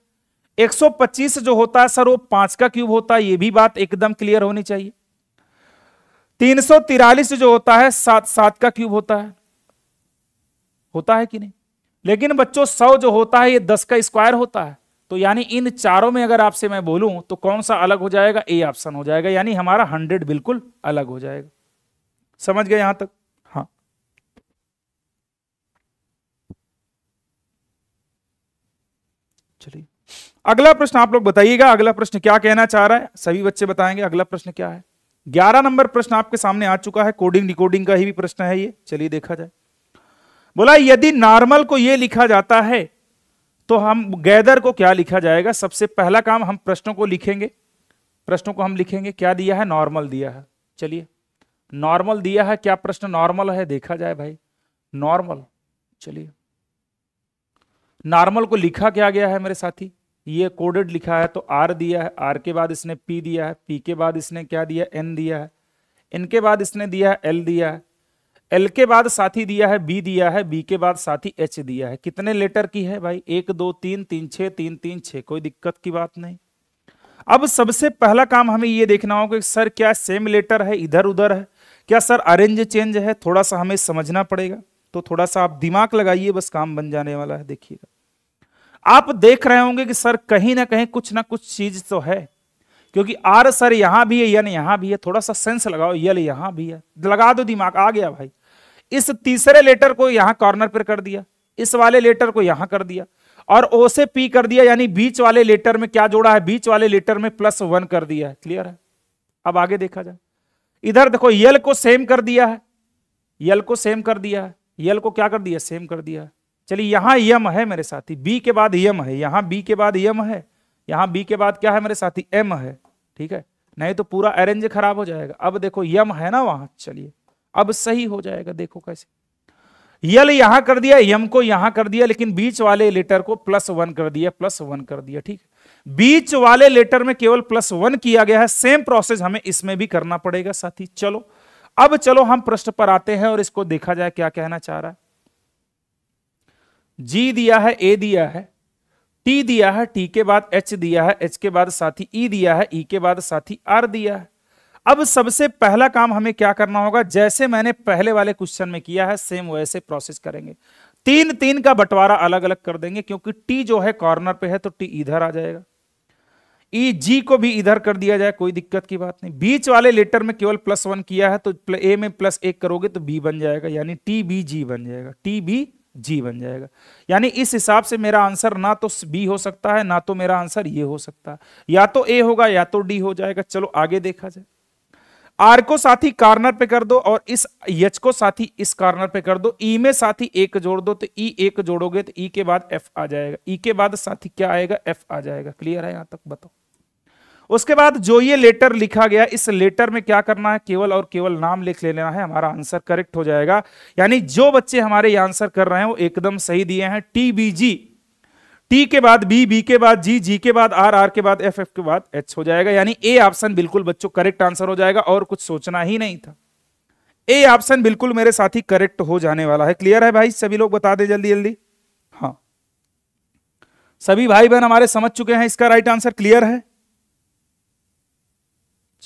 125 जो होता है सर, वो पाँच का क्यूब होता है, ये भी बात एकदम क्लियर होनी चाहिए। तीन जो होता है, सात सात का क्यूब होता है। होता है कि नहीं? लेकिन बच्चों, सौ जो होता है, ये दस का स्क्वायर होता है। तो यानी इन चारों में अगर आपसे मैं बोलूँ तो कौन सा अलग हो जाएगा? ए ऑप्शन हो जाएगा। यानी हमारा हंड्रेड बिल्कुल अलग हो जाएगा। समझ गए यहाँ तक हाँ चलिए अगला प्रश्न आप लोग बताइएगा, अगला प्रश्न क्या कहना चाह रहा है? सभी बच्चे बताएँगे, अगला प्रश्न क्या है? ग्यारह नंबर प्रश्न आपके सामने आ चुका है, कोडिंग डिकोडिंग का ही भी प्रश्न है ये, चलिए देखा जाए। बोला, यदि नॉर्मल को ये लिखा जाता है तो हम गैदर को क्या लिखा जाएगा? सबसे पहला काम हम प्रश्नों को लिखेंगे। प्रश्नों को हम लिखेंगे, क्या दिया है? नॉर्मल दिया है। चलिए, नॉर्मल दिया है, क्या प्रश्न नॉर्मल है? देखा जाए भाई, नॉर्मल। चलिए, नॉर्मल को लिखा क्या गया है मेरे साथी? ये कोडेड लिखा है तो आर दिया है, आर के बाद इसने पी दिया है, पी के बाद इसने क्या दिया एन दिया है। इनके बाद इसने दिया है, एल दिया है। एल के बाद साथी दिया है, बी दिया है, बी के बाद साथी एच दिया है। कितने लेटर की है भाई? एक, दो, तीन तीन छः तीन तीन छः कोई दिक्कत की बात नहीं। अब सबसे पहला काम हमें ये देखना होगा कि सर क्या सेम लेटर है, इधर उधर है? क्या सर अरेंज चेंज है? थोड़ा सा हमें समझना पड़ेगा। तो थोड़ा सा आप दिमाग लगाइए, बस काम बन जाने वाला है, देखिएगा। आप देख रहे होंगे कि सर कहीं ना कहीं कुछ ना कुछ चीज़ तो है। क्योंकि आर सर यहाँ भी है, यन यहाँ भी है, थोड़ा सा सेंस लगाओ, यल यहाँ भी है। लगा दो दिमाग, आ गया भाई। इस तीसरे लेटर को यहाँ कॉर्नर पर कर दिया, इस वाले लेटर को यहाँ कर दिया, और ओ से पी कर दिया, यानी बीच वाले लेटर में क्या जोड़ा है? बीच वाले लेटर में प्लस वन कर दिया है। क्लियर है? अब आगे देखा जाए। इधर देखो, यल को सेम कर दिया है। यल को सेम कर दिया है। यल को क्या कर दिया? सेम कर दिया है। चलिए, यहाँ यम है मेरे साथी, बी के बाद यम है, यहाँ बी के बाद यम है, यहाँ बी के बाद क्या है मेरे साथी, एम है, ठीक है? नहीं तो पूरा अरेंज खराब हो जाएगा। अब देखो, यम है ना वहाँ, चलिए, अब सही हो जाएगा, देखो कैसे। यल यहाँ कर दिया, यम को यहाँ कर दिया, लेकिन बीच वाले लेटर को प्लस वन कर दिया, प्लस वन कर दिया, ठीक है? बीच वाले लेटर में केवल प्लस वन किया गया है, सेम प्रोसेस हमें इसमें भी करना पड़ेगा, साथी, चलो। अब चलो, हम प्रश्न पर आते हैं और इसको देखा जाए क्या कहना चाह रहा है। जी दिया है ए दिया है टी दिया है टी के बाद एच दिया है एच के बाद साथी ई दिया है ई के बाद साथी आर दिया है। अब सबसे पहला काम हमें क्या करना होगा? जैसे मैंने पहले वाले क्वेश्चन में किया है सेम वैसे प्रोसेस करेंगे। तीन तीन का बंटवारा अलग अलग कर देंगे क्योंकि टी जो है कॉर्नर पे है तो टी इधर आ जाएगा। ई e, जी को भी इधर कर दिया जाए कोई दिक्कत की बात नहीं। बीच वाले लेटर में केवल प्लस वन किया है तो ए में प्लस एक करोगे तो बी बन जाएगा यानी टी बी जी बन जाएगा। टी बी जी बन जाएगा। यानी इस हिसाब से मेरा आंसर ना तो बी हो सकता है, ना तो मेरा आंसर ये हो सकता है। या तो ए होगा, या तो डी हो जाएगा। चलो आगे देखा जाए। आर को साथी कार्नर पे कर दो और इस यच को साथी इस कार्नर पे कर दो। ई में साथी एक जोड़ दो तो ई एक जोड़ोगे तो ई के बाद एफ़ आ जाएगा। ई के बाद साथी क्या आएगा? एफ़ आ जाएगा। क्लियर है? यहाँ तक बताओ। उसके बाद जो ये लेटर लिखा गया, इस लेटर में क्या करना है? केवल और केवल नाम लिख लेना है, हमारा आंसर करेक्ट हो जाएगा। यानी जो बच्चे हमारे ये आंसर कर रहे हैं, वो एकदम सही दिए हैं। टी बी जी टी के बाद बी बी के बाद जी जी के बाद आर आर के बाद एफ़ एफ़ के बाद एच हो जाएगा। यानी ए ऑप्शन बिल्कुल बच्चों करेक्ट आंसर हो जाएगा और कुछ सोचना ही नहीं था। ए ऑप्शन बिल्कुल मेरे साथी करेक्ट हो जाने वाला है। क्लियर है भाई? सभी लोग बता दे जल्दी जल्दी। हाँ। सभी भाई बहन हमारे समझ चुके हैं इसका राइट आंसर क्लियर है?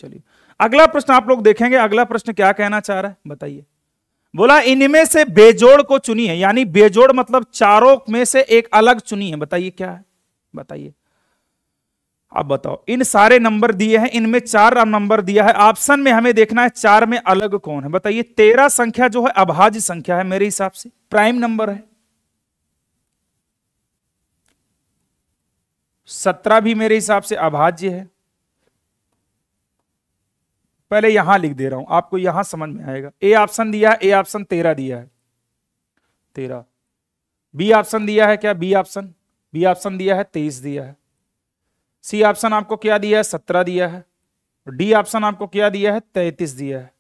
चलिए। अगला प्रश्न आप लोग देखेंगे, अगला प्रश्न क्या कहना चाह रहा है? बताइए। बोला, इनमें से बेजोड़ को चुनी है, यानी बेजोड़ मतलब चारों में से एक अलग चुनी है। बताइए क्या है? बताइए। अब बताओ। इन सारे नंबर दिए हैं, इनमें चार नंबर दिया है। ऑप्शन में हमें देखना है, चार में अलग कौन है। बताइए, तेरह संख्या जो है, अभाज्य संख्या है मेरे हिसाब से। प्राइम नंबर है। सत्रह भी मेरे हिसाब से अभाज्य है। पहले यहाँ लिख दे रहा हूँ, आपको यहाँ समझ में आएगा। ए ऑप्शन दिया है, ए ऑप्शन तेरह दिया है। तेरह। बी ऑप्शन दिया है क्या? B option. बी ऑप्शन दिया है, तेईस दिया है। सी ऑप्शन आपको क्या दिया है? सत्रह दिया है। डी ऑप्शन आपको क्या दिया है? तैतीस दिया है।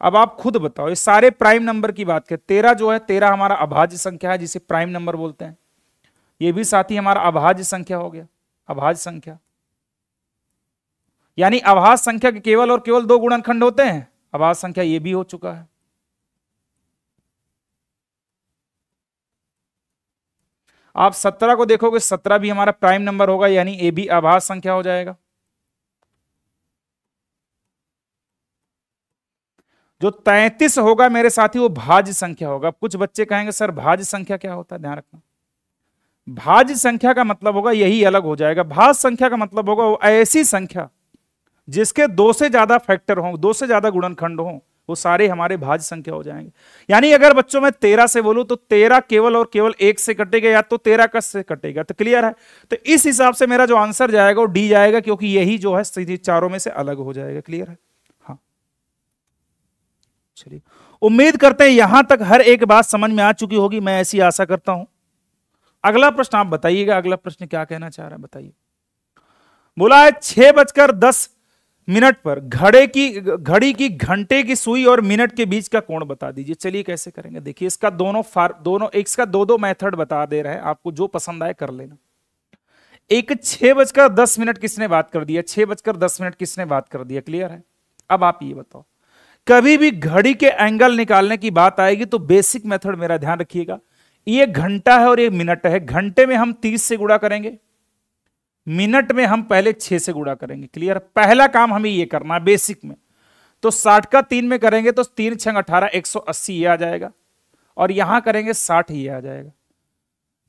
अब आप खुद बताओ, ये सारे प्राइम नंबर की बात करें। तेरह जो है, तेरह हमारा अभाज्य संख्या है, जिसे प्राइम नंबर बोलते हैं। ये भी साथ ही हमारा अभाज्य संख्या हो गया। अभाज्य संख्या। यानी आभास संख्या के केवल और केवल दो गुणनखंड होते हैं। आभास संख्या ये भी हो चुका है। आप सत्रह को देखोगे, सत्रह भी हमारा प्राइम नंबर होगा, यानी ए भी आभास संख्या हो जाएगा। जो तैतीस होगा मेरे साथी, वो भाज्य संख्या होगा। कुछ बच्चे कहेंगे, सर, भाज्य संख्या क्या होता है? ध्यान रखना। भाज्य संख्या का मतलब होगा, यही अलग हो जाएगा। भाज संख्या का मतलब होगा, वो ऐसी संख्या। जिसके दो से ज़्यादा फैक्टर हों, दो से ज़्यादा गुणनखंड हों, वो सारे हमारे भाज्य संख्या हो जाएँगे। यानी अगर बच्चों में तेरह से बोलूँ तो तेरह केवल और केवल एक से कटेगा, या तो तेरह कस से कटेगा तो क्लियर है? तो इस हिसाब से मेरा जो आंसर जाएगा, वो डी जाएगा, क्योंकि यही जो है सीधी चारों में से अलग हो जाएगा। क्लियर है? हाँ। चलिए। उम्मीद करते हैं यहाँ तक हर एक बात समझ में आ चुकी होगी, मैं ऐसी आशा करता हूँ। अगला प्रश्न आप बताइएगा, अगला प्रश्न क्या कहना चाह रहा है, बताइए। बोला है, छह बजकर दस मिनट पर, घड़े की, घड़ी की, घंटे की सुई और मिनट के बीच का कोण बता दीजिए। चलिए कैसे करेंगे? देखिए, इसका दोनों फार, दोनों इसका दो दो मेथड बता दे रहे हैं। आपको जो पसंद आए कर लेना। एक छह बजकर दस मिनट किसने बात कर दिया? छह बजकर दस मिनट किसने बात कर दिया? क्लियर है? अब आप ये बताओ। कभी भी घड़ी के एंगल निकालने की बात आएगी तो बेसिक मेथड मेरा ध्यान रखिएगा। ये घंटा है और ये मिनट है। घंटे में हम तीस से गुड़ा करेंगे। मिनट में हम पहले छह से गुड़ा करेंगे। क्लियर पहला काम हमें ये करना है बेसिक में। तो साठ का तीन में करेंगे तो तीन छंग अठारह, एक सौ अस्सी ये आ जाएगा। और यहाँ करेंगे साठ, ये आ जाएगा।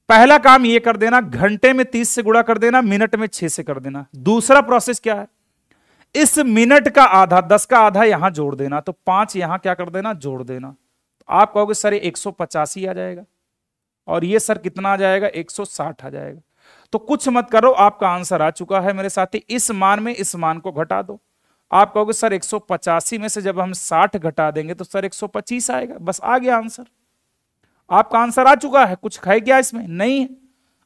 पहला काम ये कर देना, घंटे में तीस से गुड़ा कर देना, मिनट में छह से कर देना। दूसरा प्रोसेस क्या है? इस मिनट का आधा, दस का आधा यहाँ जोड़ देना। तो पाँच यहाँ क्या कर देना? जोड़ देना। तो आप कहोगे, सर एक सौ पचासी आ जाएगा। और ये, सर, कितना आ जाएगा? एक सौ साठ आ जाएगा। तो कुछ मत करो, आपका आंसर आ चुका है मेरे साथी। इस मान में, इस मान को घटा दो। आप कहोगे, सर 185 में से जब हम 60 घटा देंगे तो सर 125 आएगा। बस आ गया आंसर। आपका आंसर आ चुका है। कुछ है क्या इसमें? नहीं है।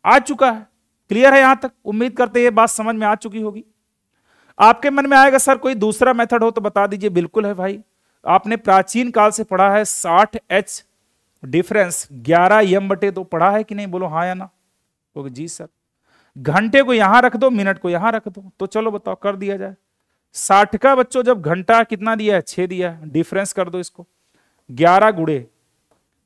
आ चुका है। क्लियर है यहाँ तक? उम्मीद करते ये बात समझ में आ चुकी होगी। आपके मन में आएगा, सर, कोई दूसरा मेथड हो तो बता दीजिए। बिल्कुल है भाई। आपने प्राचीन काल से पढ़ा है, साठ एच डिफरेंस, ग्यारह यम बटे दो। पढ़ा है कि नहीं? बोलो हाँ या ना? जी, सर। घंटे को यहाँ रख दो, मिनट को यहाँ रख दो। तो चलो बताओ, कर दिया जाए। साठ का बच्चों, जब घंटा कितना दिया है? छह दिया है। डिफरेंस कर दो इसको। ग्यारह गुड़े।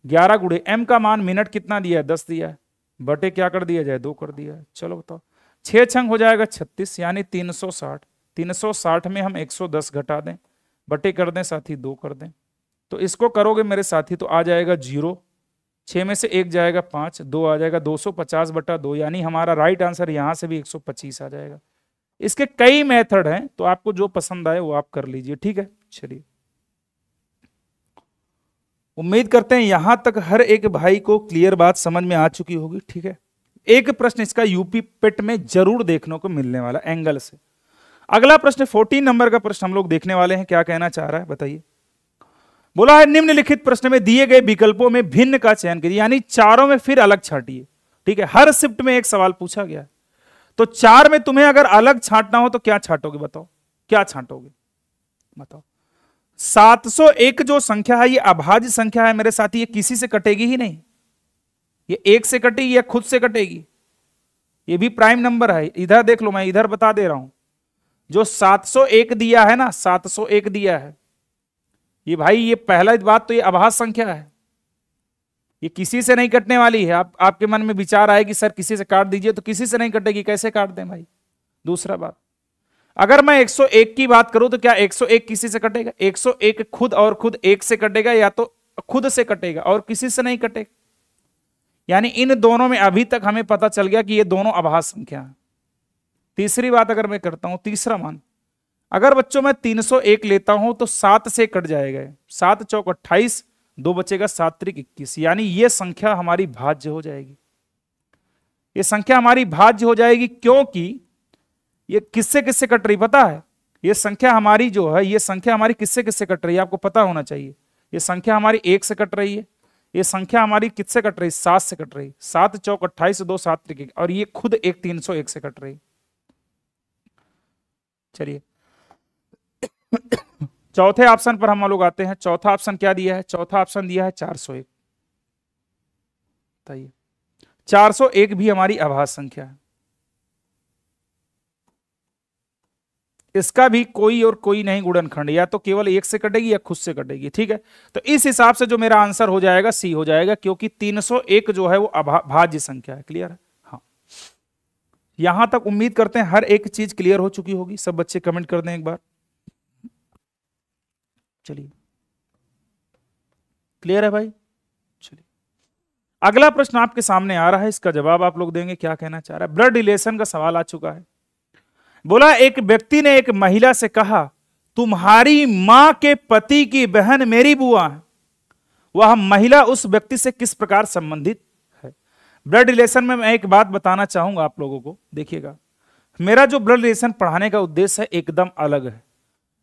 ग्यारह गुड़े। एम का मान मिनट कितना दिया है? दस दिया है। बटे क्या कर दिया जाए? दो कर दिया है। चलो बताओ। छह छंग हो जाएगा छत्तीस, यानी तीन सौ साठ। तीन सौ साठ में हम एक सौ दस घटा दें। बटे कर दें, साथी दो कर दें। तो इसको करोगे मेरे साथी तो आ जाएगा ज़ीरो। छह में से एक जाएगा पाँच, दो आ जाएगा दो सौ पचास बटा दो, यानी हमारा राइट आंसर यहाँ से भी एक सौ पच्चीस आ जाएगा। इसके कई मेथड हैं तो आपको जो पसंद आए वो आप कर लीजिए, ठीक है? चलिए। उम्मीद करते हैं यहाँ तक हर एक भाई को क्लियर बात समझ में आ चुकी होगी, ठीक है? एक प्रश्न इसका यूपी पेट में ज़रूर देखने को मिलने वाला एंगल से। अगला प्रश्न फोर्टीन नंबर का प्रश्न हम लोग देखने वाले हैं, क्या कहना चाह रहा है, बताइए। बोला है, निम्नलिखित प्रश्न में दिए गए विकल्पों में भिन्न का चयन करिए यानी चारों में फिर अलग छाटिए ठीक है, हर शिफ्ट में एक सवाल पूछा गया तो चार में तुम्हें अगर अलग छांटना हो तो क्या छांटोगे बताओ? क्या छांटोगे? बताओ। 701 जो संख्या है, ये अभाज्य संख्या है मेरे साथी, ये किसी से कटेगी ही नहीं। ये एक से कटेगी या खुद से कटेगी? ये भी प्राइम नंबर है। इधर देख लो, मैं इधर बता दे रहा हूँ। जो 701 दिया है ना 701 दिया है। ये भाई, ये पहला बात तो ये अभाज संख्या है। ये किसी से नहीं कटने वाली है। आप, आपके मन में विचार आए कि सर किसी से काट दीजिए तो किसी से नहीं कटेगी, कैसे काट दें भाई? दूसरा बात, अगर मैं 101 की बात करूँ तो क्या 101 किसी से कटेगा? 101 खुद और खुद एक से कटेगा या तो खुद से कटेगा और किसी से नहीं कटेगा? यानी इन दोनों में अभी तक हमें पता चल गया कि ये दोनों आभास संख्या है। तीसरी बात अगर मैं करता हूँ, तीसरा मान अगर बच्चों में 301 लेता हूँ तो सात से कट जाएगा। सात चौक अट्ठाईस, दो बचेगा सात त्रिक इक्कीस। यानी ये संख्या हमारी भाज्य हो जाएगी। ये संख्या हमारी भाज्य हो जाएगी क्योंकि ये किससे किससे कट रही पता है? ये संख्या हमारी जो है, ये संख्या हमारी किससे किससे कट रही है आपको पता होना चाहिए। ये संख्या हमारी एक से कट रही है। ये संख्या हमारी किससे कट रही? सात से कट रही। सात चौक अट्ठाईस, दो सात त्रिक और ये खुद एक तीन सौ एक से कट रही। चलिए। चौथे ऑप्शन पर हम लोग आते हैं। चौथा ऑप्शन क्या दिया है? चौथा ऑप्शन दिया है चार सौ एक। बताइए। चार सौ एक भी हमारी आभास संख्या है। इसका भी कोई और कोई नहीं गुणनखंड। या तो केवल एक से कटेगी या खुद से कटेगी, ठीक है? तो इस हिसाब से जो मेरा आंसर हो जाएगा, सी हो जाएगा, क्योंकि 301 जो है वो भाज्य संख्या है। क्लियर है? हाँ। यहाँ तक उम्मीद करते हैं हर एक चीज़ क्लियर हो चुकी होगी। सब बच्चे कमेंट कर दें एक बार। चलिए। क्लियर है भाई? चलिए। अगला प्रश्न आपके सामने आ रहा है, इसका जवाब आप लोग देंगे, क्या कहना चाह रहा है? ब्लड रिलेशन का सवाल आ चुका है। बोला, एक व्यक्ति ने एक महिला से कहा, तुम्हारी माँ के पति की बहन मेरी बुआ है। वह महिला उस व्यक्ति से किस प्रकार संबंधित है? ब्लड रिलेशन में मैं एक बात बताना चाहूँगा आप लोगों को, देखिएगा। मेरा जो ब्लड रिलेशन पढ़ाने का उद्देश्य है, एकदम अलग है।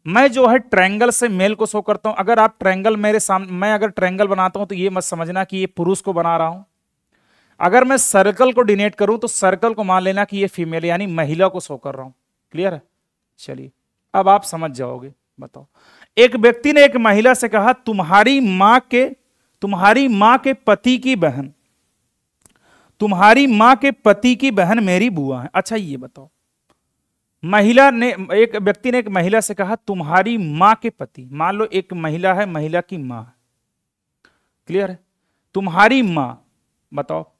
मैं जो है ट्रायंगल से मेल को शो करता हूँ। अगर आप ट्रायंगल मेरे सामने, मैं अगर ट्रायंगल बनाता हूँ तो ये मत समझना कि ये पुरुष को बना रहा हूँ। अगर मैं सर्कल को डिनेट करूँ तो सर्कल को मान लेना कि ये फीमेल यानी महिला को शो कर रहा हूँ। क्लियर है? चलिए, अब आप समझ जाओगे, बताओ। एक व्यक्ति ने एक महिला से कहा, तुम्हारी माँ के, तुम्हारी माँ के पति की बहन, तुम्हारी माँ के पति की बहन मेरी बुआ है। अच्छा ये बताओ। महिला ने, एक व्यक्ति ने एक महिला से कहा, तुम्हारी माँ के पति, मान लो एक महिला है, महिला की माँ क्लियर है? तुम्हारी माँ, बताओ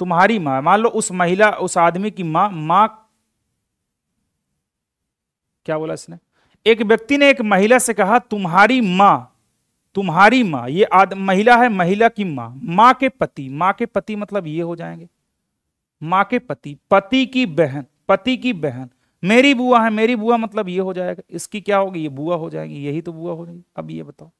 तुम्हारी माँ मान लो उस महिला, उस आदमी की माँ माँ क्या बोला इसने? एक व्यक्ति ने एक महिला से कहा, तुम्हारी माँ तुम्हारी माँ, ये आद, महिला है, महिला की माँ माँ के पति, माँ के पति मतलब ये हो जाएँगे। माँ के पति पति की बहन, पति की बहन मेरी बुआ है, मेरी बुआ मतलब ये हो जाएगा, इसकी क्या होगी? ये बुआ हो जाएगी, यही तो बुआ हो जाएगी। अब ये बताओ।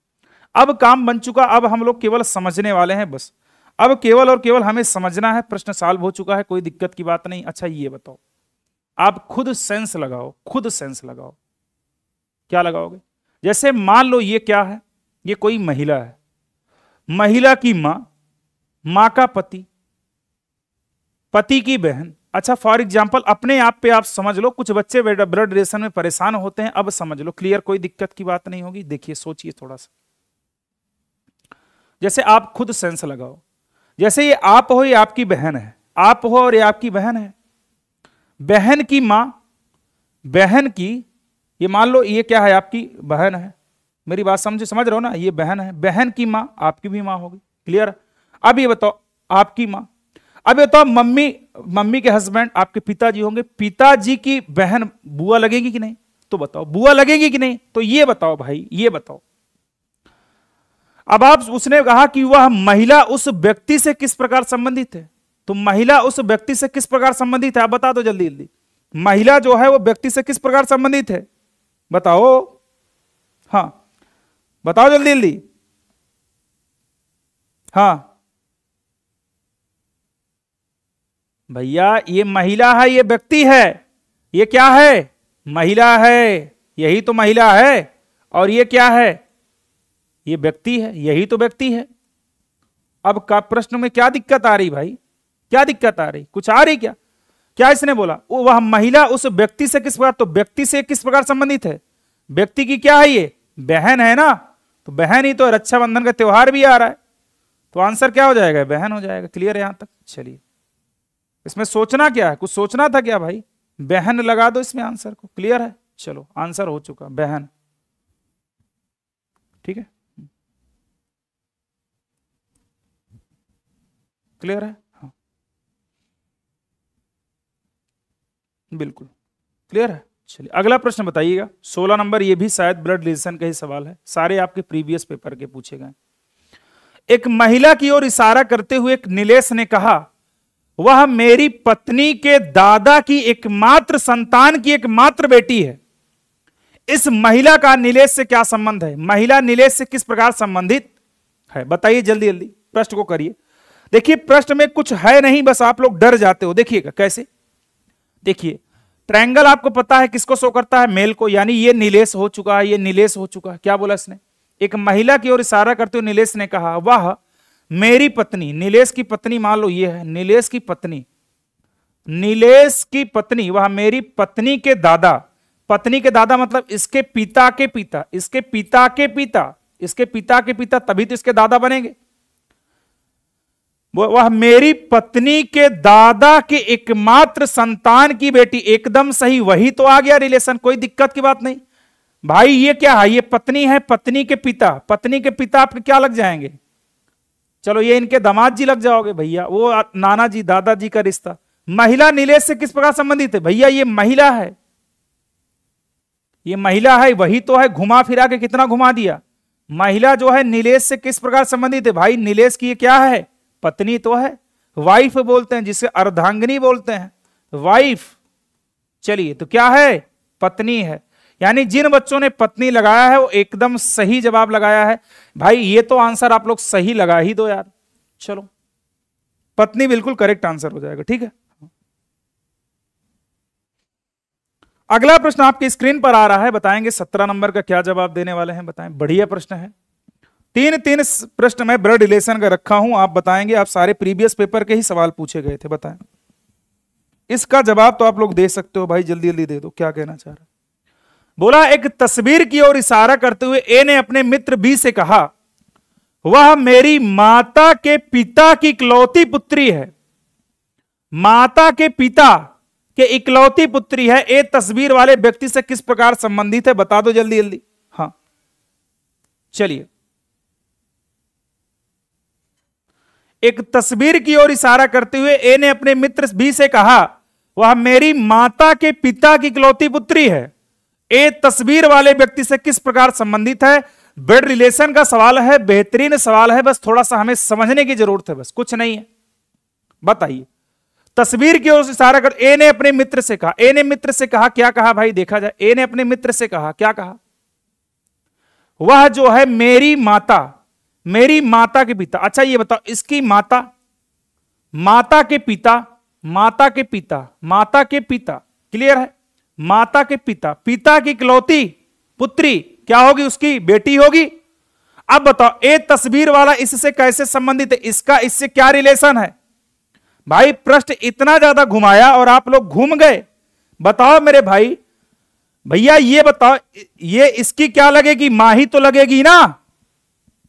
अब काम बन चुका, अब हम लोग केवल समझने वाले हैं बस। अब केवल और केवल हमें समझना है, प्रश्न सॉल्व हो चुका है, कोई दिक्कत की बात नहीं। अच्छा ये बताओ। आप खुद सेंस लगाओ, खुद सेंस लगाओ। क्या लगाओगे? जैसे मान लो ये क्या है? ये कोई महिला है। महिला की माँ माँ का पति पति की बहन अच्छा फॉर एग्ज़ाम्पल अपने आप पे आप समझ लो, कुछ बच्चे ब्लड रिलेशन में परेशान होते हैं, अब समझ लो क्लियर कोई दिक्कत की बात नहीं होगी। देखिए, सोचिए थोड़ा सा। जैसे आप खुद सेंस लगाओ। जैसे ये आप हो, ये आपकी बहन है। आप हो और ये आपकी बहन है। बहन की माँ, बहन की, ये मान लो, ये क्या है, आपकी बहन है। मेरी बात समझे, समझ रहे हो ना? ये बहन है। बहन की माँ, आपकी भी माँ होगी। क्लियर अब ये बताओ, आपकी माँ अब ये बताओ मम्मी मम्मी के हस्बैंड आपके पिताजी होंगे। पिताजी की बहन बुआ लगेगी कि नहीं? तो बताओ, बुआ लगेगी कि नहीं? तो ये बताओ भाई, ये बताओ। अब आप, उसने कहा कि वह महिला उस व्यक्ति से किस प्रकार संबंधित है? तो महिला उस व्यक्ति से किस प्रकार संबंधित है? आप बता दो जल्दी जल्दी। महिला जो है, वो व्यक्ति से किस प्रकार संबंधित है? बताओ। हाँ बताओ जल्दी जल्दी। हाँ। भैया, ये महिला है, ये व्यक्ति है, ये क्या है? महिला है, यही तो महिला है, और ये क्या है? ये व्यक्ति है, यही तो व्यक्ति है। अब का प्रश्न में क्या दिक्कत आ रही भाई? क्या दिक्कत आ रही? कुछ आ रही क्या? क्या इसने बोला? वो वह महिला उस व्यक्ति से किस प्रकार तो व्यक्ति से किस प्रकार संबंधित है? व्यक्ति की क्या है ये? बहन है ना? तो बहन ही तो रक्षाबंधन का त्योहार भी आ रहा है। तो आंसर क्या हो जाएगा? बहन हो जाएगा। क्लियर है यहाँ तक? चलिए। इसमें सोचना क्या है? कुछ सोचना था क्या भाई? बहन लगा दो इसमें आंसर को। क्लियर है? चलो, आंसर हो चुका। बहन। ठीक है? क्लियर है? हाँ। बिल्कुल। क्लियर है? चलिए, अगला प्रश्न बताइएगा। सोलह नंबर, ये भी शायद ब्लड रिलेशन का ही सवाल है। सारे आपके प्रीवियस पेपर के पूछे गए। एक महिला की ओर इशारा करते हुए एक नीलेश ने कहा वह मेरी पत्नी के दादा की एकमात्र संतान की एकमात्र बेटी है। इस महिला का नीलेश से क्या संबंध है? महिला नीलेश से किस प्रकार संबंधित है? बताइए जल्दी जल्दी, प्रश्न को करिए। देखिए, प्रश्न में कुछ है नहीं, बस आप लोग डर जाते हो। देखिएगा, कैसे? देखिए, ट्रायंगल आपको पता है किसको शो करता है? मेल को, यानी ये नीलेश हो चुका है, ये नीलेश हो चुका है। क्या बोला इसने? एक महिला की ओर इशारा करते हुए नीलेश ने कहा, वह मेरी पत्नी, नीलेश की पत्नी मान लो ये है, नीलेश की पत्नी। नीलेश की पत्नी, वह मेरी पत्नी के दादा। पत्नी के दादा मतलब इसके पिता के पिता, इसके पिता के पिता, इसके पिता के पिता, तभी तो इसके दादा बनेंगे। वह मेरी पत्नी के दादा के एकमात्र संतान की बेटी, एकदम सही, वही तो आ गया रिलेशन कोई दिक्कत की बात नहीं। भाई, ये क्या है? ये पत्नी है पत्नी के पिता। पत्नी के पिता आपके क्या लग जाएँगे? चलो ये इनके दामाद जी लग जाओगे, भैया। वो नाना जी दादाजी का रिश्ता। महिला नीलेश से किस प्रकार संबंधित है? भैया, ये महिला है। ये महिला है, वही तो है, घुमा फिरा के कितना घुमा दिया। महिला जो है, नीलेश से किस प्रकार संबंधित है? भाई, नीलेश की ये क्या है? पत्नी तो है। वाइफ बोलते हैं, जिसे अर्धांगनी बोलते हैं। वाइफ, चलिए तो क्या है? पत्नी है। यानी जिन बच्चों ने पत्नी लगाया है, वो एकदम सही जवाब लगाया है। भाई, ये तो आंसर आप लोग सही लगा ही दो यार। चलो। पत्नी बिल्कुल करेक्ट आंसर हो जाएगा, ठीक है? अगला प्रश्न आपकी स्क्रीन पर आ रहा है, बताएँगे सत्रह नंबर का क्या जवाब देने वाले हैं, बताएँ। बढ़िया प्रश्न है। तीन तीन प्रश्न मैं ब्लड रिलेशन का रखा हूँ, आप बताएँगे, आप सारे प्रीवियस पेपर के ही सवाल पूछे गए थे, बताएँ। इसका जवाब तो आप लोग दे सकते हो, भाई जल्दी जल्दी दे दो, क्या कहना चाह रहा बोला, एक तस्वीर की ओर इशारा करते हुए ए ने अपने मित्र बी से कहा, वह मेरी माता के पिता की इकलौती पुत्री है। माता के पिता के इकलौती पुत्री है। ए तस्वीर वाले व्यक्ति से किस प्रकार संबंधित है, बता दो जल्दी जल्दी। हाँ। चलिए। एक तस्वीर की ओर इशारा करते हुए ए ने अपने मित्र बी से कहा, वह मेरी माता के पिता की इकलौती पुत्री है। ए तस्वीर वाले व्यक्ति से किस प्रकार संबंधित है? ब्लड रिलेशन का सवाल है, बेहतरीन सवाल है, बस थोड़ा सा हमें समझने की ज़रूरत है, बस कुछ नहीं है। बताइए। तस्वीर की ओर से इशारा कर, ए ने अपने मित्र से कहा, ए ने मित्र से कहा, क्या कहा भाई, देखा जाए, ए ने अपने मित्र से कहा, क्या कहा? वह जो है मेरी माता मेरी माता के पिता। अच्छा ये बताओ, इसकी माता माता के पिता, माता के पिता, माता के पिता क्लियर है? माता के पिता पिता की इकलौती पुत्री, क्या होगी उसकी? बेटी होगी। अब बताओ, ए तस्वीर वाला इससे कैसे संबंधित है? इसका, इससे क्या रिलेशन है? भाई, प्रश्न इतना ज़्यादा घुमाया और आप लोग घूम गए। बताओ मेरे भाई, भैया ये बताओ, ये इसकी क्या लगेगी? माँ ही तो लगेगी ना।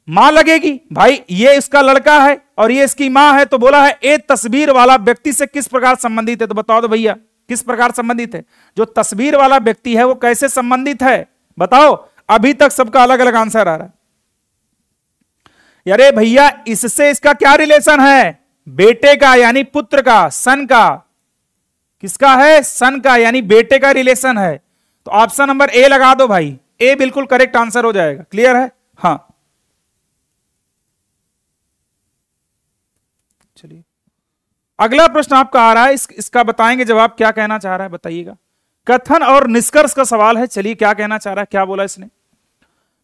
माँ लगेगी। भाई, ये इसका लड़का है और ये इसकी माँ है तो बोला है, ए तस्वीर वाला व्यक्ति से किस प्रकार संबंधित है? तो बताओ तो भैया। किस प्रकार संबंधित है? जो तस्वीर वाला व्यक्ति है, वो कैसे संबंधित है? बताओ, अभी तक सबका अलग अलग आंसर आ रहा है। अरे भैया, इससे इसका क्या रिलेशन है? बेटे का, यानी पुत्र का, सन का। किसका है? सन का, यानी बेटे का रिलेशन है। तो ऑप्शन नंबर ए लगा दो भाई। ए बिल्कुल करेक्ट आंसर हो जाएगा। क्लियर है? हाँ। चलिए। अगला प्रश्न आपका आ रहा है इस, इसका बताएँगे जवाब क्या कहना चाह रहा है बताइएगा। कथन और निष्कर्ष का सवाल है चलिए क्या कहना चाह रहा है क्या बोला इसने?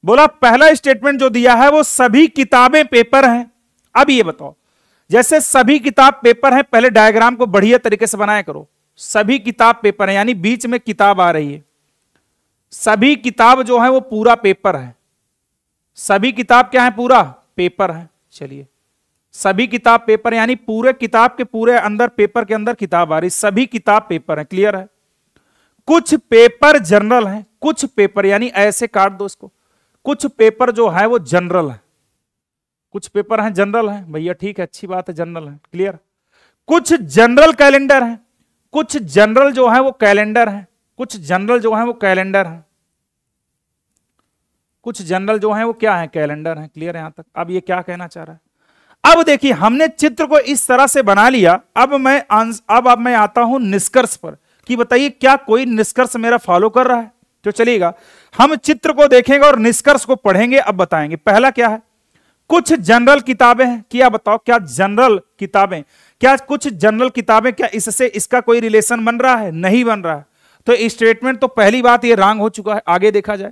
बोला पहला स्टेटमेंट जो दिया है वो सभी किताबें पेपर हैं। अब ये बताओ जैसे सभी किताब पेपर है पहले डायग्राम को बढ़िया तरीके से बनाया करो। सभी किताब पेपर है यानी बीच में किताब आ रही है। सभी किताब जो है वो पूरा पेपर है। सभी किताब क्या है पूरा पेपर है। चलिए सभी किताब पेपर यानी पूरे किताब के पूरे अंदर, पेपर के अंदर किताब आ रही, सभी किताब पेपर है, क्लियर है? कुछ पेपर जनरल है, कुछ पेपर, यानी ऐसे काट दो इसको, कुछ पेपर जो है वो जनरल है। कुछ पेपर हैं जनरल है, भैया ठीक है, अच्छी बात है, जनरल है, क्लियर? कुछ जनरल कैलेंडर है, कुछ जनरल जो है वो कैलेंडर है, कुछ जनरल जो है वो कैलेंडर है। कुछ जनरल जो है वो क्या है, कैलेंडर है, क्लियर है यहाँ तक? अब ये क्या कहना चाह रहा है? अब देखिए, हमने चित्र को इस तरह से बना लिया। अब मैं अब अब मैं आता हूँ निष्कर्ष पर कि बताइए, क्या कोई निष्कर्ष मेरा फॉलो कर रहा है? तो चलिएगा, हम चित्र को देखेंगे और निष्कर्ष को पढ़ेंगे, अब बताएँगे। पहला क्या है? कुछ जनरल किताबें हैं। क्या बताओ, क्या जनरल किताबें? क्या कुछ जनरल किताबें, क्या इससे इसका कोई रिलेशन बन रहा है? नहीं बन रहा है। तो स्टेटमेंट तो पहली बात ये रॉन्ग हो चुका है, आगे देखा जाए।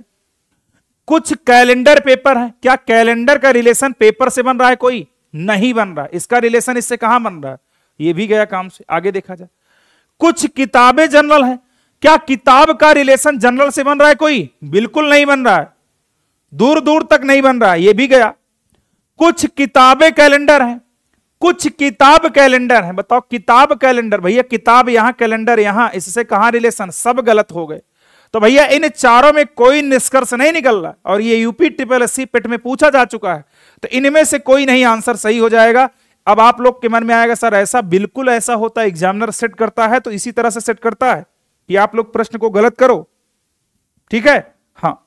कुछ कैलेंडर पेपर है। क्या कैलेंडर का रिलेशन पेपर से बन रहा है कोई? नहीं बन रहा। इसका रिलेशन इससे कहाँ बन रहा? है ये भी गया काम से। आगे देखा जाए। कुछ किताबें जनरल हैं। क्या किताब का रिलेशन जनरल से बन रहा है कोई? बिल्कुल नहीं बन रहा है। दूर दूर तक नहीं बन रहा है। ये भी गया। कुछ किताबें कैलेंडर हैं। कुछ किताब कैलेंडर है। बताओ, किताब कैलेंडर भैया, किताब यहाँ कैलेंडर यहाँ। इससे कहाँ रिलेशन सब गलत हो गए। तो भैया, इन चारों में कोई निष्कर्ष नहीं निकल रहा। और ये यूपी ट्रिपल एस पेट में पूछा जा चुका है। तो इनमें से कोई नहीं आंसर सही हो जाएगा। अब आप लोग के मन में आएगा, सर, ऐसा बिल्कुल ऐसा होता है, एग्जामिनर सेट करता है तो इसी तरह से सेट करता है कि आप लोग प्रश्न को गलत करो। ठीक है? हाँ।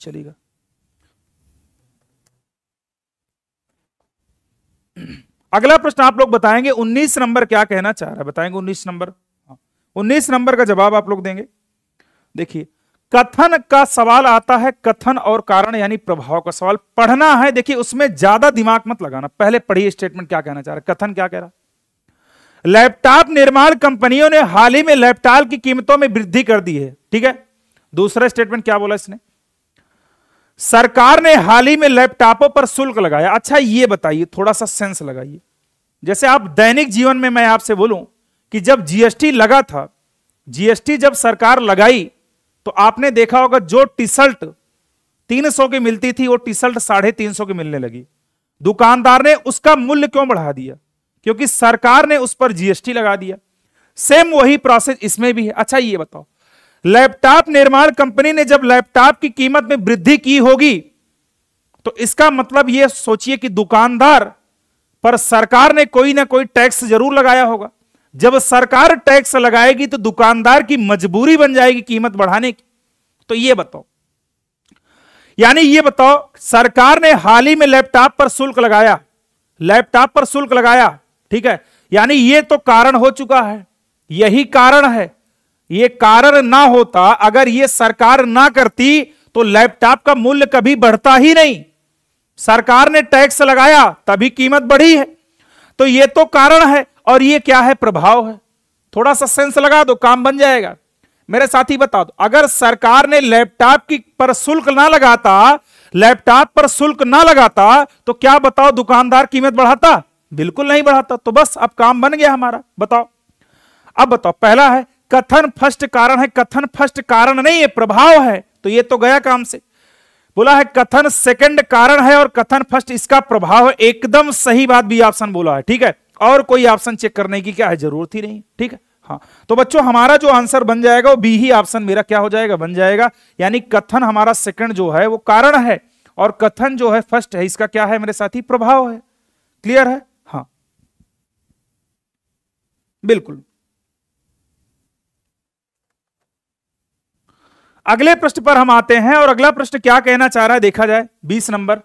चलिएगा। अगला प्रश्न आप लोग बताएँगे 19 नंबर क्या कहना चाह रहा है? बताएँगे 19 नंबर। हाँ। 19 नंबर का जवाब आप लोग देंगे। देखिए कथन का सवाल आता है, कथन और कारण यानी प्रभाव का सवाल पढ़ना है। देखिए, उसमें ज़्यादा दिमाग मत लगाना। पहले पढ़िए स्टेटमेंट क्या कहना चाह रहा कथन क्या कह रहा लैपटॉप निर्माण कंपनियों ने हाल ही में लैपटॉप की कीमतों में वृद्धि कर दी है, ठीक है? दूसरा स्टेटमेंट क्या बोला इसने? सरकार ने हाल ही में लैपटॉपों पर शुल्क लगाया। अच्छा ये बताइए, थोड़ा सा सेंस लगाइए। जैसे आप दैनिक जीवन में मैं आपसे बोलूँ कि जब जीएसटी लगा था जीएसटी जब सरकार लगाई तो आपने देखा होगा जो टी शर्ट तीन सौ की मिलती थी, वो टी शर्ट साढ़े तीन सौ की मिलने लगी। दुकानदार ने उसका मूल्य क्यों बढ़ा दिया? क्योंकि सरकार ने उस पर जीएसटी लगा दिया। सेम वही प्रोसेस इसमें भी है। अच्छा ये बताओ। लैपटॉप निर्माण कंपनी ने जब लैपटॉप की कीमत में वृद्धि की होगी तो इसका मतलब यह सोचिए कि दुकानदार पर सरकार ने कोई ना कोई टैक्स ज़रूर लगाया होगा। जब सरकार टैक्स लगाएगी तो दुकानदार की मजबूरी बन जाएगी कीमत बढ़ाने की। तो ये बताओ। यानी ये बताओ, सरकार ने हाल ही में लैपटॉप पर शुल्क लगाया। लैपटॉप पर शुल्क लगाया, ठीक है? यानी ये तो कारण हो चुका है। यही कारण है। ये कारण ना होता, अगर ये सरकार ना करती तो लैपटॉप का मूल्य कभी बढ़ता ही नहीं। सरकार ने टैक्स लगाया, तभी कीमत बढ़ी है। तो ये तो कारण है। और ये क्या है? प्रभाव है। थोड़ा सा सेंस लगा दो, काम बन जाएगा। मेरे साथी बता दो, अगर सरकार ने लैपटॉप की पर शुल्क ना लगाता, लैपटॉप पर शुल्क ना लगाता तो क्या बताओ, दुकानदार कीमत बढ़ाता? बिल्कुल नहीं बढ़ाता। तो बस अब काम बन गया हमारा। बताओ। अब बताओ, पहला है, कथन फ़र्स्ट कारण है। कथन फ़र्स्ट कारण नहीं है, प्रभाव है। तो ये तो गया काम से। बोला है, कथन सेकंड कारण है और कथन फ़र्स्ट इसका प्रभाव है। एकदम सही बात भी ऑप्शन बोला है। ठीक है? और कोई ऑप्शन चेक करने की क्या है ज़रूरत ही नहीं, ठीक है? हाँ तो बच्चों, हमारा जो आंसर बन जाएगा, वो बी ही ऑप्शन मेरा क्या हो जाएगा? बन जाएगा, यानी कथन हमारा सेकंड जो है, वो कारण है, और कथन जो है फ़र्स्ट है, इसका क्या है मेरे साथी? प्रभाव है। क्लियर है? हाँ। बिल्कुल। अगले प्रश्न पर हम आते हैं, और अगला प्रश्न क्या कहना चाह रहा है? देखा जाए, बीस नंबर।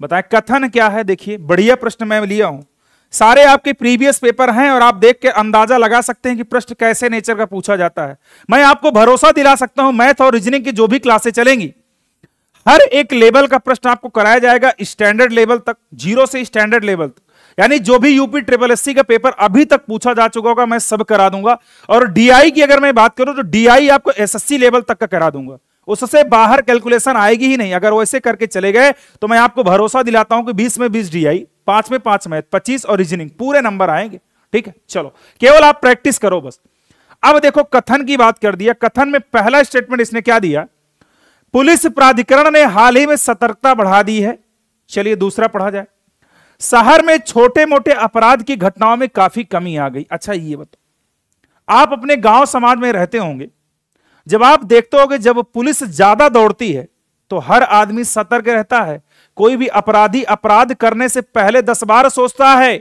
बताएँ, कथन क्या है? देखिए, बढ़िया प्रश्न मैं लिया हूँ। सारे आपके प्रीवियस पेपर हैं और आप देख के अंदाज़ा लगा सकते हैं कि प्रश्न कैसे नेचर का पूछा जाता है। मैं आपको भरोसा दिला सकता हूँ, मैथ और रीजनिंग की जो भी क्लासें चलेंगी, हर एक लेवल का प्रश्न आपको कराया जाएगा स्टैंडर्ड लेवल तक ज़ीरो से स्टैंडर्ड लेवल तक। यानी जो भी यूपी ट्रिपल एससी का पेपर अभी तक पूछा जा चुका होगा, मैं सब करा दूँगा। और डीआई की अगर मैं बात करूँ तो डीआई आपको एसएससी लेवल तक का करा दूँगा। उससे बाहर कैलकुलेशन आएगी ही नहीं। अगर वैसे करके चले गए तो मैं आपको भरोसा दिलाता हूँ कि 20 में 20 डी आई पाँच में पाँच मैथ 25 और रीजनिंग पूरे नंबर आएँगे। ठीक है? चलो, केवल आप प्रैक्टिस करो बस। अब देखो, कथन की बात कर दिया कथन में पहला स्टेटमेंट इसने क्या दिया? पुलिस प्राधिकरण ने हाल ही में सतर्कता बढ़ा दी है। चलिए दूसरा पढ़ा जाए। शहर में छोटे मोटे अपराध की घटनाओं में काफ़ी कमी आ गई। अच्छा ये बताओ। आप अपने गाँव समाज में रहते होंगे। जब आप देखते हो जब पुलिस ज़्यादा दौड़ती है तो हर आदमी सतर्क रहता है। कोई भी अपराधी अपराध करने से पहले दस बार सोचता है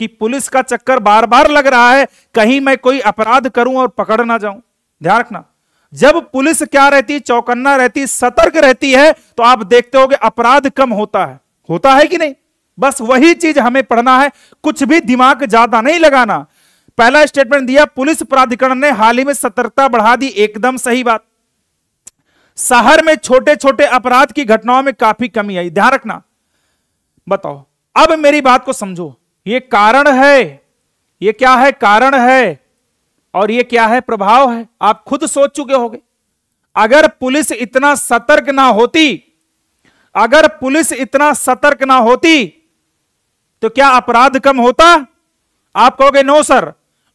कि पुलिस का चक्कर बार बार लग रहा है, कहीं मैं कोई अपराध करूँ और पकड़ ना जाऊँ। ध्यान रखना, जब पुलिस क्या रहती, चौकन्ना रहती, सतर्क रहती है तो आप देखते हो अपराध कम होता है। होता है कि नहीं? बस वही चीज़ हमें पढ़ना है, कुछ भी दिमाग ज़्यादा नहीं लगाना। पहला स्टेटमेंट दिया, पुलिस प्राधिकरण ने हाल ही में सतर्कता बढ़ा दी, एकदम सही बात। शहर में छोटे छोटे अपराध की घटनाओं में काफ़ी कमी आई। ध्यान रखना। बताओ, अब मेरी बात को समझो। ये कारण है, ये क्या है कारण है, और ये क्या है प्रभाव है? आप खुद सोच चुके होगे। अगर पुलिस इतना सतर्क ना होती, अगर पुलिस इतना सतर्क ना होती तो क्या अपराध कम होता? आप कहोगे, नो, सर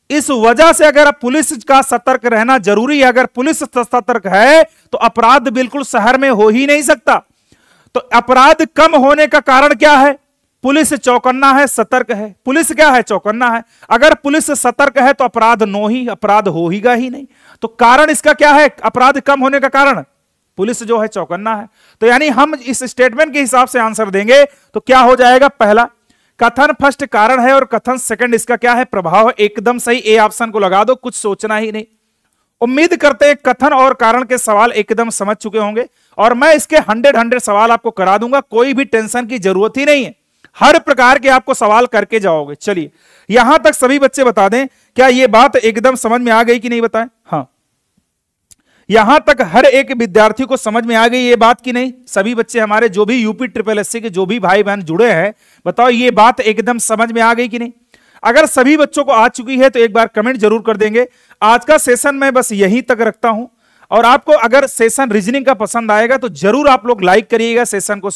इस वजह से अगर पुलिस का सतर्क रहना ज़रूरी है, अगर पुलिस सतर्क है तो अपराध बिल्कुल शहर में हो ही नहीं सकता। तो अपराध कम होने का कारण क्या है? पुलिस चौकन्ना है, सतर्क है। पुलिस क्या है? चौकन्ना है। अगर पुलिस सतर्क है तो अपराध नो ही, अपराध हो ही ही नहीं। तो कारण इसका क्या है? अपराध कम होने का कारण? पुलिस जो है चौकन्ना है। तो यानी हम इस स्टेटमेंट के हिसाब से आंसर देंगे तो क्या हो जाएगा? पहला कथन फ़र्स्ट कारण है और कथन सेकंड इसका क्या है? प्रभाव एकदम सही ए ऑप्शन को लगा दो, कुछ सोचना ही नहीं। उम्मीद करते हैं कथन और कारण के सवाल एकदम समझ चुके होंगे और मैं इसके हंड्रेड हंड्रेड सवाल आपको करा दूँगा, कोई भी टेंशन की ज़रूरत ही नहीं है। हर प्रकार के आपको सवाल करके जाओगे। चलिए, यहाँ तक सभी बच्चे बता दें, क्या यह बात एकदम समझ में आ गई कि नहीं बताएँ? हाँ। यहाँ तक हर एक विद्यार्थी को समझ में आ गई ये बात कि नहीं? सभी बच्चे हमारे जो भी यूपी ट्रिपल एससी के जो भी भाई बहन जुड़े हैं, बताओ ये बात एकदम समझ में आ गई कि नहीं? अगर सभी बच्चों को आ चुकी है तो एक बार कमेंट ज़रूर कर देंगे। आज का सेशन मैं बस यहीं तक रखता हूँ। और आपको अगर सेशन रीजनिंग का पसंद आएगा तो ज़रूर आप लोग लाइक करिएगा, सेशन को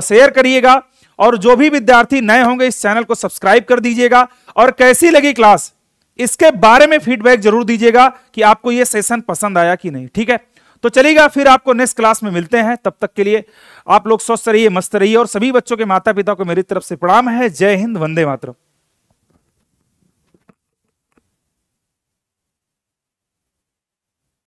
शेयर करिएगा। और जो भी विद्यार्थी नए होंगे इस चैनल को सब्सक्राइब कर दीजिएगा। और कैसी लगी क्लास? इसके बारे में फीडबैक ज़रूर दीजिएगा कि आपको यह सेशन पसंद आया कि नहीं, ठीक है? तो चलेगा फिर आपको नेक्स्ट क्लास में मिलते हैं। तब तक के लिए आप लोग स्वस्थ रहिए, मस्त रहिए और सभी बच्चों के माता पिता को मेरी तरफ़ से प्रणाम है। जय हिंद, वंदे मातरम।